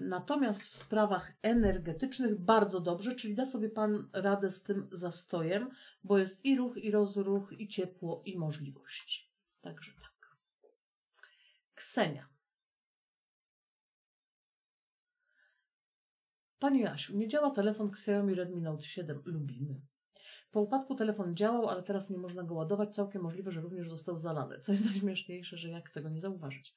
Natomiast w sprawach energetycznych bardzo dobrze, czyli da sobie Pan radę z tym zastojem, bo jest i ruch, i rozruch, i ciepło, i możliwości. Także tak. Ksenia. Pani Jasiu, nie działa telefon Xiaomi Redmi Note 7. Lubimy. Po upadku telefon działał, ale teraz nie można go ładować. Całkiem możliwe, że również został zalany. Co jest najśmieszniejsze, że jak tego nie zauważyć.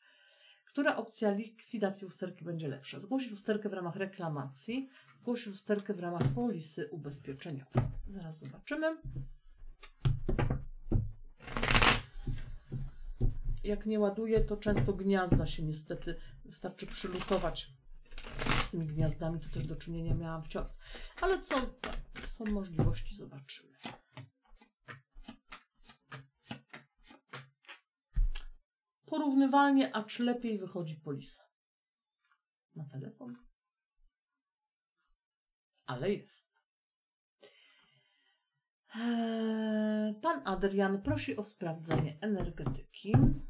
Która opcja likwidacji usterki będzie lepsza? Zgłosić usterkę w ramach reklamacji, zgłosić usterkę w ramach polisy ubezpieczeniowej. Zaraz zobaczymy. Jak nie ładuje, to często gniazda się niestety wystarczy przylutować z tymi gniazdami. Tu też do czynienia miałam wciąż. Ale co są możliwości, zobaczymy. Porównywalnie, acz lepiej wychodzi polisa. Na telefon. Ale jest. Eee, Pan Adrian prosi o sprawdzenie energetyki. Mhm.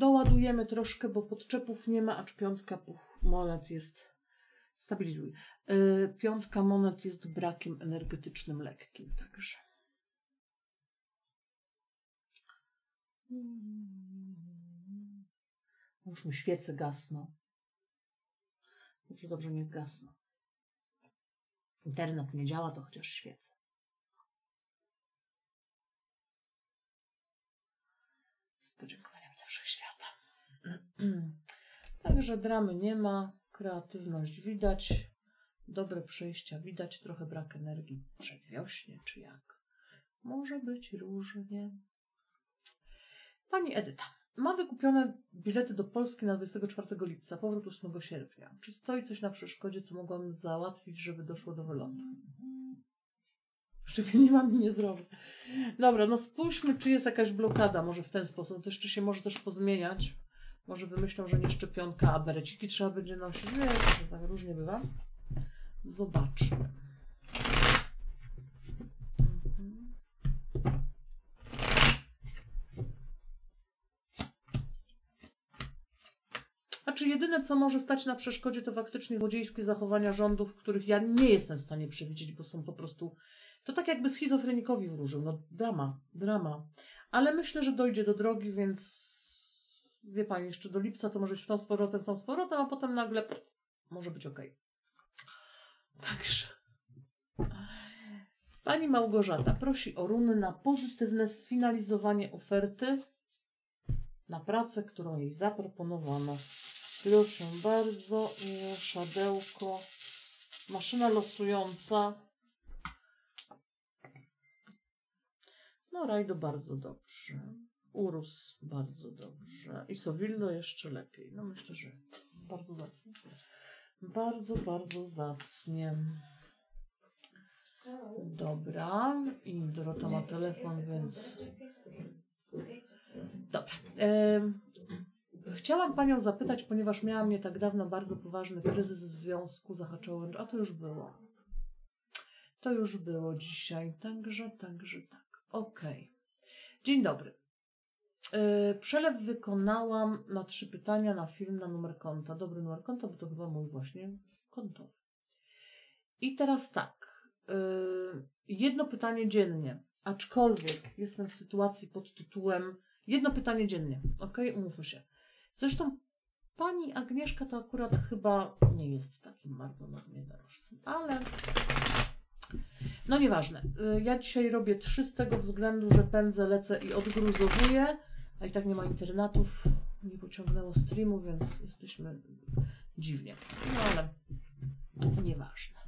Doładujemy troszkę, bo podczepów nie ma, acz piątka monet jest. Stabilizuj. Yy, piątka monet jest brakiem energetycznym lekkim, także. Już mi świece gasną. Dobrze, dobrze, niech gasną. Internet nie działa, to chociaż świece. Wszechświata. Także dramy nie ma, kreatywność widać, dobre przejścia widać, trochę brak energii przedwiośnie, czy jak. Może być różnie. Pani Edyta, ma wykupione bilety do Polski na 24 lipca, powrót 8 sierpnia. Czy stoi coś na przeszkodzie, co mogłam załatwić, żeby doszło do wylotu? Szczepienie mam i nie zrobię. Dobra, no spójrzmy, czy jest jakaś blokada, może w ten sposób. To jeszcze się może też pozmieniać. Może wymyślą, że nie szczepionka, a bereciki trzeba będzie nosić. Wiesz, tak różnie bywa. Zobaczmy. Mhm. Znaczy, jedyne co może stać na przeszkodzie, to faktycznie złodziejskie zachowania rządów, których ja nie jestem w stanie przewidzieć, bo są po prostu. To tak jakby schizofrenikowi wróżył. No, drama, drama. Ale myślę, że dojdzie do drogi, więc wie pani, jeszcze do lipca to może być w tą z powrotem, tą z powrotem, a potem nagle pff, może być ok. Także. Pani Małgorzata prosi o runy na pozytywne sfinalizowanie oferty na pracę, którą jej zaproponowano. Proszę bardzo, szadełko, maszyna losująca. No, Rajdo bardzo dobrze. Urus bardzo dobrze. I Sowilno jeszcze lepiej. No myślę, że bardzo zacnie. Bardzo, bardzo zacnie. Dobra. I Dorota ma telefon, więc... Dobra. Chciałam Panią zapytać, ponieważ miałam nie tak dawno bardzo poważny kryzys w związku zahaczałem, a to już było. To już było dzisiaj, także, także tak. Okej. Dzień dobry. Yy, Przelew wykonałam na trzy pytania na film na numer konta. Dobry numer konta, bo to chyba mój właśnie kontowy. I teraz tak. yy, Jedno pytanie dziennie. Aczkolwiek jestem w sytuacji pod tytułem jedno pytanie dziennie. Ok, umówmy się. Zresztą pani Agnieszka to akurat chyba nie jest takim bardzo nadmiernożcem, ale no nieważne. Y, Ja dzisiaj robię trzy z tego względu, że pędzę, lecę i odgruzowuję, a i tak nie ma internatów, nie pociągnęło streamu, więc jesteśmy dziwnie. No ale nieważne.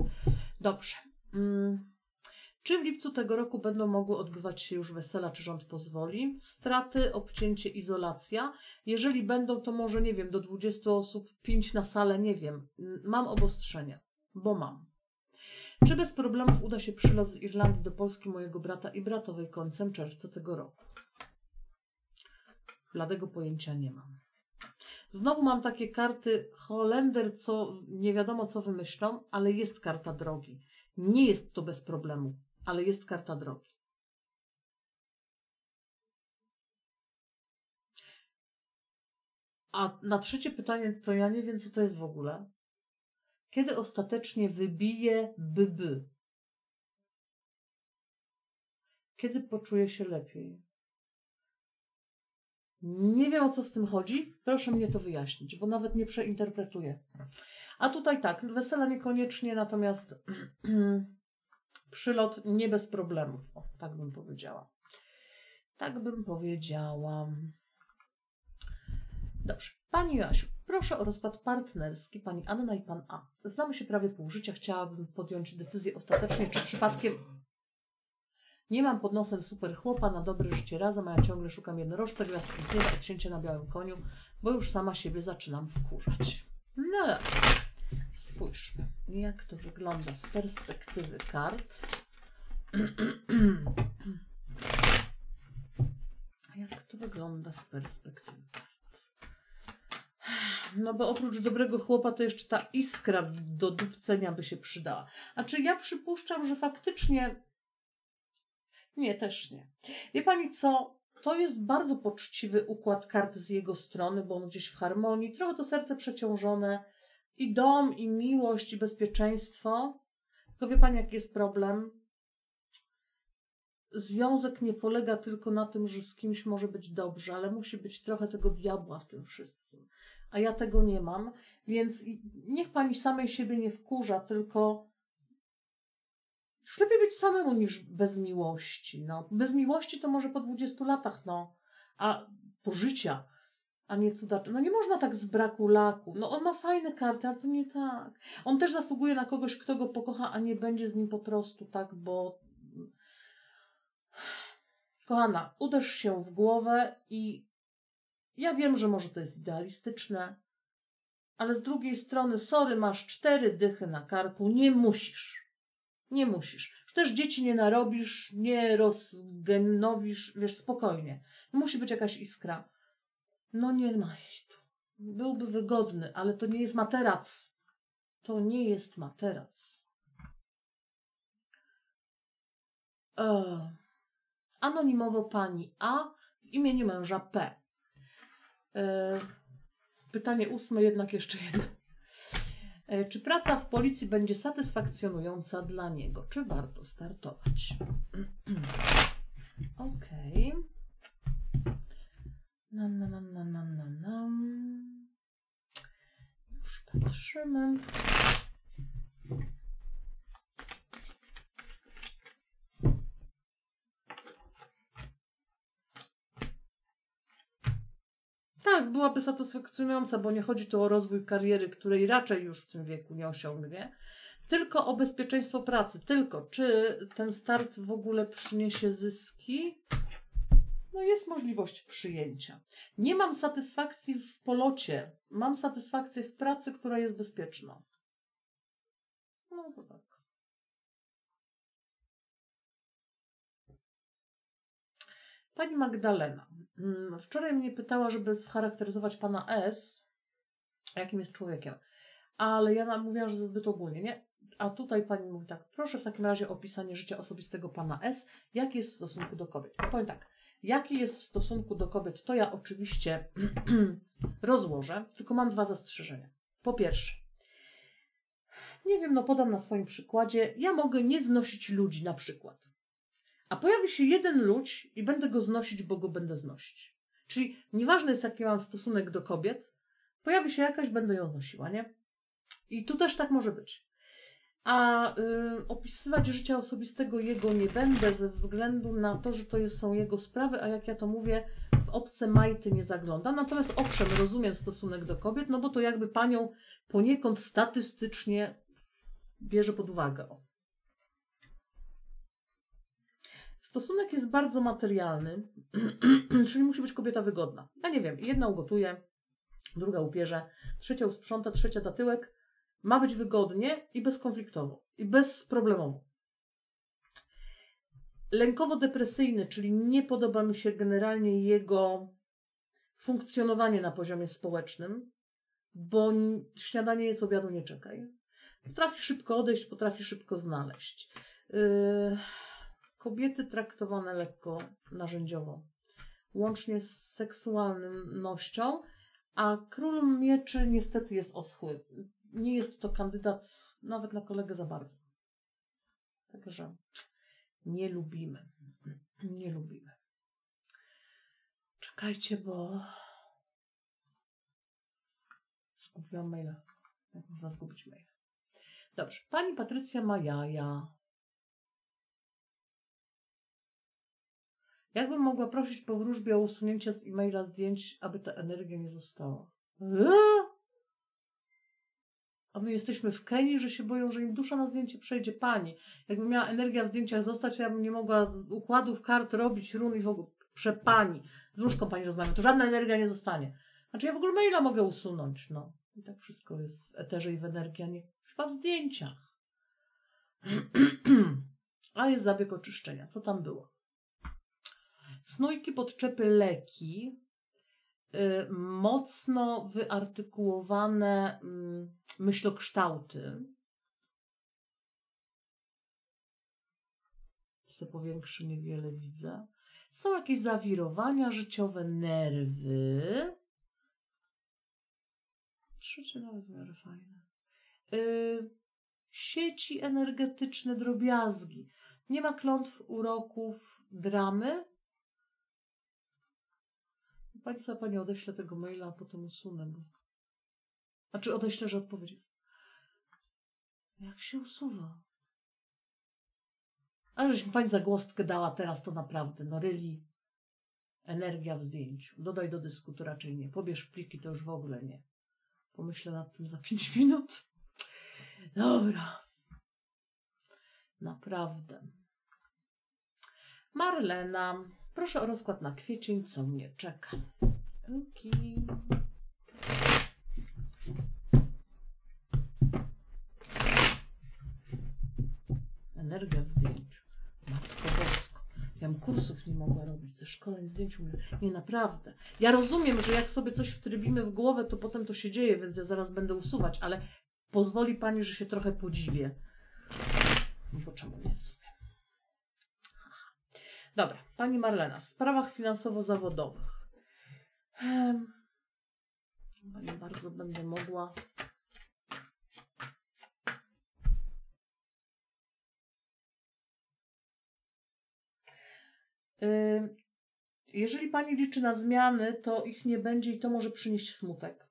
Dobrze. Mm. Czy w lipcu tego roku będą mogły odbywać się już wesela, czy rząd pozwoli? Straty, obcięcie, izolacja. Jeżeli będą, to może, nie wiem, do 20 osób, 5 na salę, nie wiem. Mam obostrzenia, bo mam. Czy bez problemów uda się przylot z Irlandii do Polski mojego brata i bratowej końcem czerwca tego roku? Bladego pojęcia nie mam. Znowu mam takie karty Holender, co nie wiadomo co wymyślą, ale jest karta drogi. Nie jest to bez problemów, ale jest karta drogi. A na trzecie pytanie, to ja nie wiem, co to jest w ogóle. Kiedy ostatecznie wybije byby? Kiedy poczuje się lepiej? Nie wiem o co z tym chodzi. Proszę mnie to wyjaśnić, bo nawet nie przeinterpretuję. A tutaj tak, wesela niekoniecznie, natomiast <clears throat> przylot nie bez problemów. O, tak bym powiedziała. Tak bym powiedziała. Dobrze. Pani Joasiu, proszę o rozkład partnerski. Pani Anna i pan A. Znamy się prawie pół życia. Chciałabym podjąć decyzję ostatecznie, czy przypadkiem nie mam pod nosem super chłopa na dobre życie razem, a ja ciągle szukam jednorożca, gwiazdki z nieba, księcia na białym koniu, bo już sama siebie zaczynam wkurzać. No dobra. Spójrzmy, jak to wygląda z perspektywy kart. <clears throat> Jak to wygląda z perspektywy kart? No bo oprócz dobrego chłopa to jeszcze ta iskra do dupcenia by się przydała. A czy ja przypuszczam, że faktycznie nie, też nie. Wie pani co? To jest bardzo poczciwy układ kart z jego strony, bo on gdzieś w harmonii, trochę to serce przeciążone. I dom, i miłość, i bezpieczeństwo. Tylko wie pani, jaki jest problem? Związek nie polega tylko na tym, że z kimś może być dobrze, ale musi być trochę tego diabła w tym wszystkim. A ja tego nie mam, więc niech pani samej siebie nie wkurza, tylko już lepiej być samemu niż bez miłości. No. Bez miłości to może po 20 latach, no. A po życia, a nie cudacze. No nie można tak z braku laku. No on ma fajne karty, ale to nie tak. On też zasługuje na kogoś, kto go pokocha, a nie będzie z nim po prostu tak, bo... <sighs> Kochana, uderz się w głowę i ja wiem, że może to jest idealistyczne, ale z drugiej strony, sorry, masz cztery dychy na karku, nie musisz. Nie musisz. Też dzieci nie narobisz, nie rozgenowisz, wiesz, spokojnie. Musi być jakaś iskra. No nie ma jej tu. Byłby wygodny, ale to nie jest materac. To nie jest materac. E, anonimowo pani A w imieniu męża P. E, pytanie ósme, jednak jeszcze jedno. E, czy praca w policji będzie satysfakcjonująca dla niego? Czy warto startować? <clears throat> Okej. Okay. Nam, nam, nam, nam, nam, nam. Już patrzymy. tak, byłaby satysfakcjonująca, bo nie chodzi tu o rozwój kariery, której raczej już w tym wieku nie osiągnie, tylko o bezpieczeństwo pracy. Tylko, czy ten start w ogóle przyniesie zyski? No jest możliwość przyjęcia. Nie mam satysfakcji w polocie, mam satysfakcję w pracy, która jest bezpieczna. No to tak. Pani Magdalena. Mm, wczoraj mnie pytała, żeby scharakteryzować pana S, jakim jest człowiekiem. Ale ja mówiłam, że zbyt ogólnie, nie? A tutaj pani mówi tak, proszę w takim razie o opisanie życia osobistego pana S, jaki jest w stosunku do kobiet. Powiem tak, jaki jest w stosunku do kobiet, to ja oczywiście <clears throat> rozłożę, tylko mam dwa zastrzeżenia. Po pierwsze, nie wiem, no podam na swoim przykładzie, ja mogę nie znosić ludzi na przykład. A pojawi się jeden ludź i będę go znosić, bo go będę znosić. Czyli nieważne jest, jaki mam stosunek do kobiet, pojawi się jakaś, będę ją znosiła, nie? I tu też tak może być. A y, opisywać życia osobistego jego nie będę ze względu na to, że to jest, są jego sprawy, a jak ja to mówię, w obce majty nie zagląda. Natomiast owszem, rozumiem stosunek do kobiet, no bo to jakby panią poniekąd statystycznie bierze pod uwagę. Stosunek jest bardzo materialny, <clears throat> czyli musi być kobieta wygodna. Ja nie wiem, jedna ugotuje, druga upierze, trzecia usprząta, trzecia da tyłek. Ma być wygodnie i bezkonfliktowo, i bezproblemowo. Lękowo-depresyjny, czyli nie podoba mi się generalnie jego funkcjonowanie na poziomie społecznym, bo śniadanie jedz, obiadu nie czekaj. Potrafi szybko odejść, potrafi szybko znaleźć. Yy, kobiety traktowane lekko narzędziowo, łącznie z seksualnością, a król mieczy niestety jest oschły. Nie jest to kandydat nawet na kolegę za bardzo. Także nie lubimy. Nie lubimy. Czekajcie, bo zgubiłam maila. Jak można zgubić maila? Dobrze. Pani Patrycja ma jaja. Jakbym mogła prosić po wróżbie o usunięcie z e-maila zdjęć, aby ta energia nie została? Eee? A my jesteśmy w Kenii, że się boją, że im dusza na zdjęcie przejdzie. Pani, jakby miała energia w zdjęciach zostać, ja bym nie mogła układów kart robić, run i w ogóle. Przepani. Z wróżką pani rozmawia, to żadna energia nie zostanie. Znaczy ja w ogóle maila mogę usunąć, no. I tak wszystko jest w eterze i w energii, a nie chyba w zdjęciach. <clears throat> a jest zabieg oczyszczenia. Co tam było? Snójki, podczepy, leki, y, mocno wyartykułowane mm, myślokształty. Se powiększy niewiele widzę. Są jakieś zawirowania życiowe, nerwy. Trzecie nawet w fajne. Y, sieci energetyczne, drobiazgi. Nie ma klątw, uroków, dramy. Co, pani odeślę tego maila, a potem usunę. Bo... Znaczy odeślę, że odpowiedź jest. Jak się usuwa? Ale żeś mi pani zagłostkę dała teraz, to naprawdę, no ryli. Energia w zdjęciu. Dodaj do dysku, to raczej nie. Pobierz pliki, to już w ogóle nie. Pomyślę nad tym za pięć <laughs> minut. Dobra. Naprawdę. Marlena, proszę o rozkład na kwiecień, co mnie czeka. Energia w zdjęciu. Matko Bosko. Ja bym kursów nie mogła robić, ze szkoleń zdjęć. umiem- Nie, naprawdę. Ja rozumiem, że jak sobie coś wtrybimy w głowę, to potem to się dzieje, więc ja zaraz będę usuwać, ale pozwoli Pani, że się trochę podziwię. No bo czemu nie. Dobra, Pani Marlena, w sprawach finansowo-zawodowych. Chyba nie bardzo będę mogła. Jeżeli Pani liczy na zmiany, to ich nie będzie i to może przynieść smutek.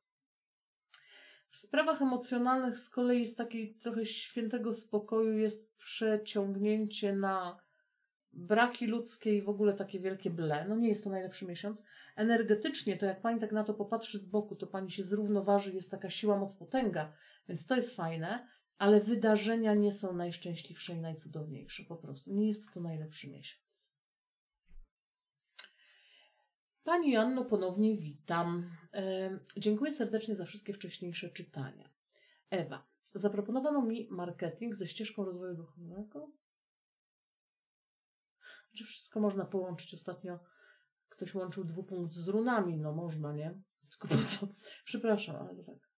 W sprawach emocjonalnych z kolei z takiej trochę świętego spokoju jest przeciągnięcie na braki ludzkie i w ogóle takie wielkie ble. No nie jest to najlepszy miesiąc. Energetycznie, to jak Pani tak na to popatrzy z boku, to Pani się zrównoważy, jest taka siła, moc, potęga, więc to jest fajne, ale wydarzenia nie są najszczęśliwsze i najcudowniejsze po prostu. Nie jest to najlepszy miesiąc. Pani Janno, ponownie witam. E, dziękuję serdecznie za wszystkie wcześniejsze czytania. Ewa, zaproponowano mi marketing ze ścieżką rozwoju duchowego. Czy wszystko można połączyć? Ostatnio ktoś łączył dwupunkt z runami. No można, nie? Tylko po co? <laughs> Przepraszam, ale tak.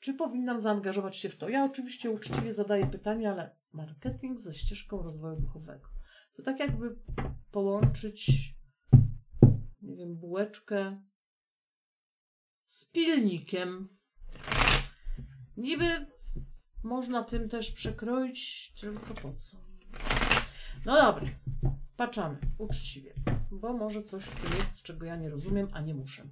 Czy powinnam zaangażować się w to? Ja oczywiście uczciwie zadaję pytanie, ale marketing ze ścieżką rozwoju duchowego. To tak jakby połączyć, nie wiem, bułeczkę z pilnikiem. Niby można tym też przekroić, tylko po co? No dobra, patrzamy uczciwie, bo może coś tym jest, czego ja nie rozumiem, a nie muszę.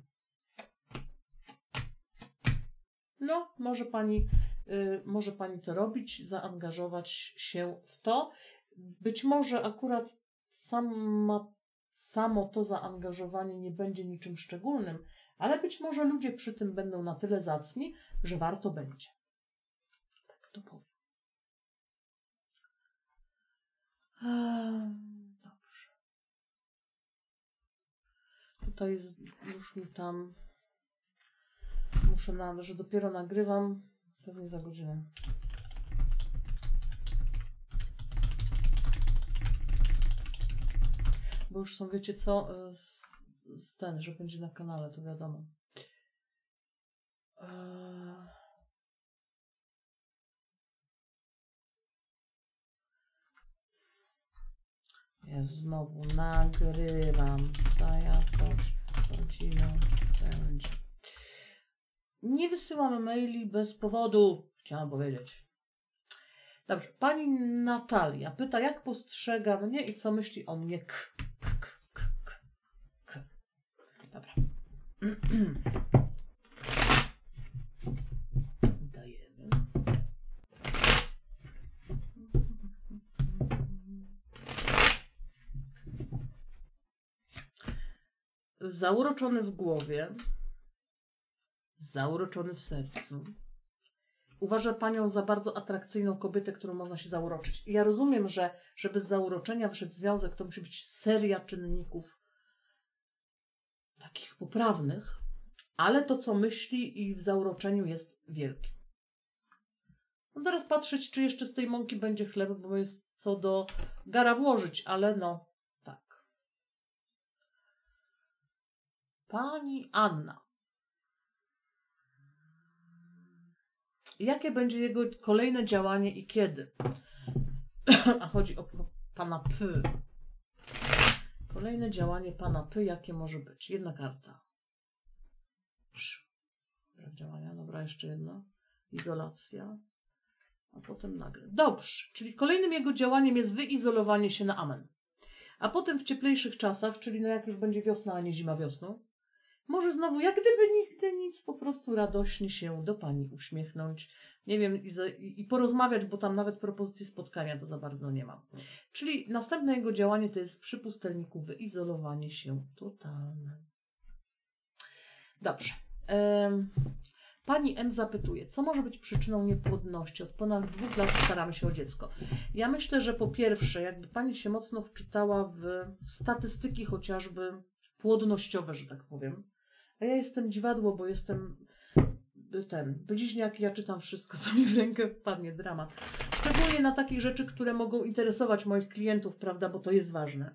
No, może pani, y, może pani to robić, zaangażować się w to. Być może akurat sama, samo to zaangażowanie nie będzie niczym szczególnym, ale być może ludzie przy tym będą na tyle zacni, że warto będzie. Tak to powiem. Dobrze. Tutaj jest, już mi tam. Muszę na, że dopiero nagrywam. Pewnie za godzinę. Bo już są, wiecie co, e, z- z ten, że będzie na kanale, to wiadomo. Eee... Jezu, znowu nagrywam. Za jakąś godzinę będzie. Nie wysyłam maili bez powodu, chciałam powiedzieć. Dobrze, pani Natalia pyta, jak postrzega mnie i co myśli o mnie. K, k, k, k, k. Dobra. <clears throat> Zauroczony w głowie, zauroczony w sercu. Uważa panią za bardzo atrakcyjną kobietę, którą można się zauroczyć. I ja rozumiem, że żeby z zauroczenia wszedł związek, to musi być seria czynników takich poprawnych, ale to, co myśli i w zauroczeniu jest wielkie. No teraz patrzeć, czy jeszcze z tej mąki będzie chleb, bo jest co do gara włożyć, ale no, Pani Anna. Jakie będzie jego kolejne działanie i kiedy? <coughs> A chodzi o pana P. Kolejne działanie pana P, jakie może być? Jedna karta. Działania, dobra, jeszcze jedna. Izolacja. A potem nagle. Dobrze, czyli kolejnym jego działaniem jest wyizolowanie się na amen. A potem w cieplejszych czasach, czyli no jak już będzie wiosna, a nie zima wiosną, może znowu, jak gdyby nigdy nic, po prostu radośnie się do pani uśmiechnąć. Nie wiem, i, za, i, porozmawiać, bo tam nawet propozycji spotkania to za bardzo nie mam. Czyli następne jego działanie to jest przy pustelniku wyizolowanie się totalne. Dobrze. Pani M zapytuje, co może być przyczyną niepłodności? Od ponad dwóch lat staramy się o dziecko. Ja myślę, że po pierwsze, jakby Pani się mocno wczytała w statystyki chociażby płodnościowe, że tak powiem, a ja jestem dziwadło, bo jestem ten bliźniak, ja czytam wszystko, co mi w rękę wpadnie, dramat. Szczególnie na takie rzeczy, które mogą interesować moich klientów, prawda, bo to jest ważne.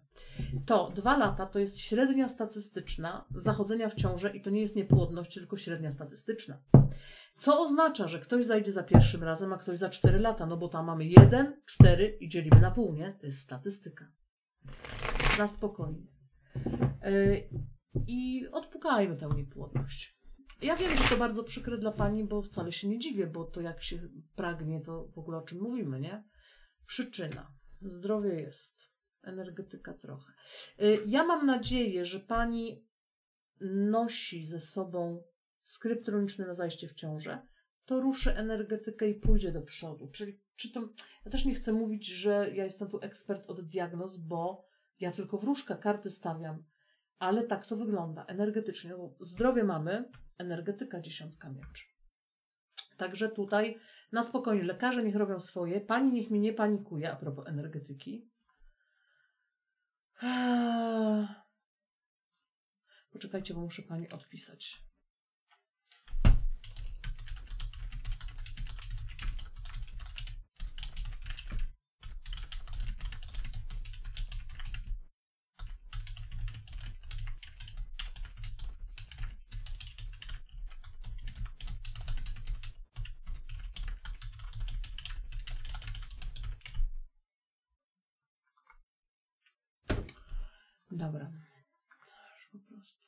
To dwa lata to jest średnia statystyczna zachodzenia w ciążę i to nie jest niepłodność, tylko średnia statystyczna. Co oznacza, że ktoś zajdzie za pierwszym razem, a ktoś za cztery lata, no bo tam mamy jeden, cztery i dzielimy na pół, nie? To jest statystyka. Na spokojnie. Yy, i odpukajmy tę niepłodność. Ja wiem, że to bardzo przykre dla pani, bo wcale się nie dziwię, bo to jak się pragnie, to w ogóle o czym mówimy, nie? Przyczyna. Zdrowie jest. Energetyka trochę. Y, ja mam nadzieję, że pani nosi ze sobą skrypt runiczny na zajście w ciążę, to ruszy energetykę i pójdzie do przodu. Czyli czy to, ja też nie chcę mówić, że ja jestem tu ekspert od diagnoz, bo ja tylko wróżka karty stawiam ale tak to wygląda energetycznie. Zdrowie mamy, energetyka dziesiątka mieczy. Także tutaj na spokojnie, lekarze niech robią swoje, pani niech mi nie panikuje a propos energetyki. Poczekajcie, bo muszę pani odpisać. Dobra. Po prostu.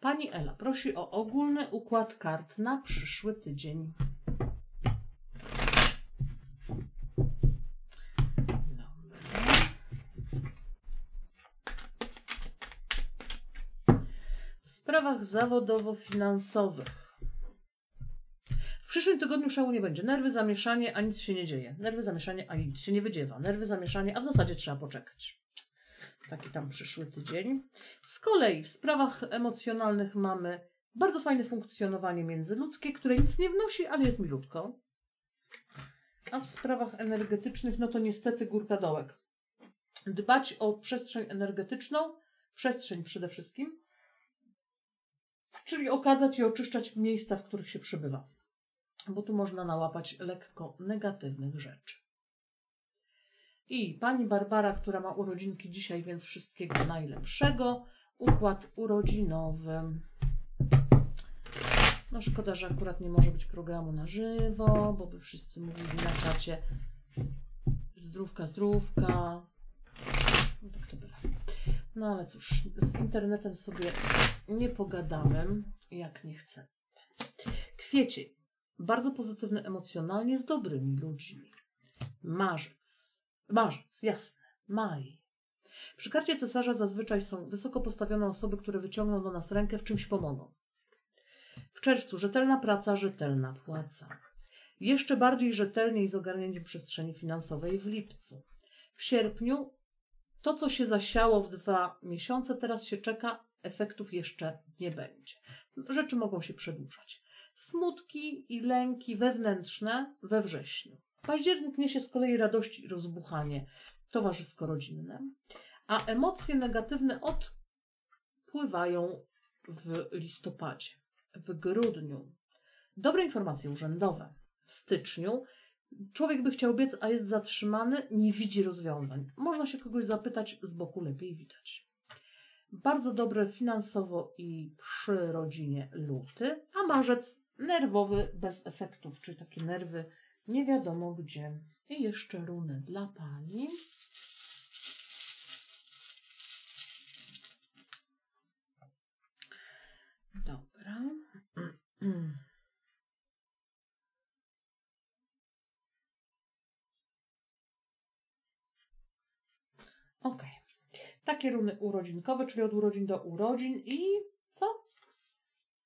Pani Ela prosi o ogólny układ kart na przyszły tydzień. W sprawach zawodowo-finansowych. W przyszłym tygodniu szału nie będzie. Nerwy, zamieszanie, a nic się nie dzieje. Nerwy, zamieszanie, a nic się nie wydziewa. Nerwy, zamieszanie, a w zasadzie trzeba poczekać taki tam przyszły tydzień. Z kolei w sprawach emocjonalnych mamy bardzo fajne funkcjonowanie międzyludzkie, które nic nie wnosi, ale jest milutko. A w sprawach energetycznych, no to niestety górka dołek. Dbać o przestrzeń energetyczną, przestrzeń przede wszystkim, czyli okazać i oczyszczać miejsca, w których się przebywa, bo tu można nałapać lekko negatywnych rzeczy. I pani Barbara, która ma urodzinki dzisiaj, więc wszystkiego najlepszego. układ urodzinowy. No szkoda, że akurat nie może być programu na żywo, bo by wszyscy mówili na czacie zdrówka, zdrówka. No tak to bywa. No ale cóż, z internetem sobie nie pogadamy, jak nie chcę. Kwiecień. Bardzo pozytywny emocjonalnie, z dobrymi ludźmi. Marzec. Marzec, jasne. Maj. Przy karcie cesarza zazwyczaj są wysoko postawione osoby, które wyciągną do nas rękę, w czymś pomogą. W czerwcu rzetelna praca, rzetelna płaca. Jeszcze bardziej rzetelnie i z ogarnięciem przestrzeni finansowej w lipcu. W sierpniu to, co się zasiało w dwa miesiące, teraz się czeka, efektów jeszcze nie będzie. Rzeczy mogą się przedłużać. Smutki i lęki wewnętrzne we wrześniu. Październik niesie z kolei radość i rozbuchanie towarzysko-rodzinne, a emocje negatywne odpływają w listopadzie. W grudniu dobre informacje urzędowe. W styczniu człowiek by chciał biec, a jest zatrzymany, nie widzi rozwiązań. Można się kogoś zapytać, z boku lepiej widać. Bardzo dobre finansowo i przy rodzinie luty, a marzec nerwowy bez efektów, czyli takie nerwy nie wiadomo gdzie. I jeszcze runy dla pani. Dobra. <clears throat> Ok. Takie runy urodzinkowe, czyli od urodzin do urodzin i co?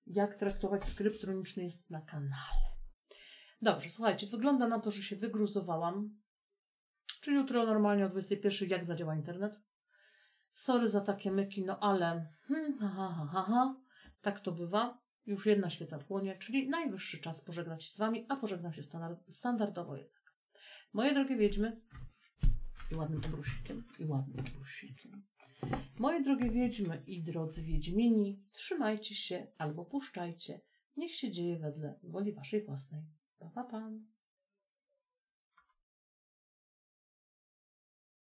Jak traktować skrypt runiczny jest na kanale. Dobrze, słuchajcie, wygląda na to, że się wygruzowałam. Czyli jutro normalnie o 21 jak zadziała internet. Sorry za takie myki, no ale hmm, ha, ha, ha, ha, tak to bywa. Już jedna świeca płonie, czyli najwyższy czas pożegnać się z Wami, a pożegnam się standardowo jednak. Moje drogie wiedźmy, i ładnym obrusikiem, i ładnym obrusikiem. Moje drogie wiedźmy i drodzy wiedźmini, trzymajcie się albo puszczajcie. Niech się dzieje wedle woli Waszej własnej. Ba-ba-bum.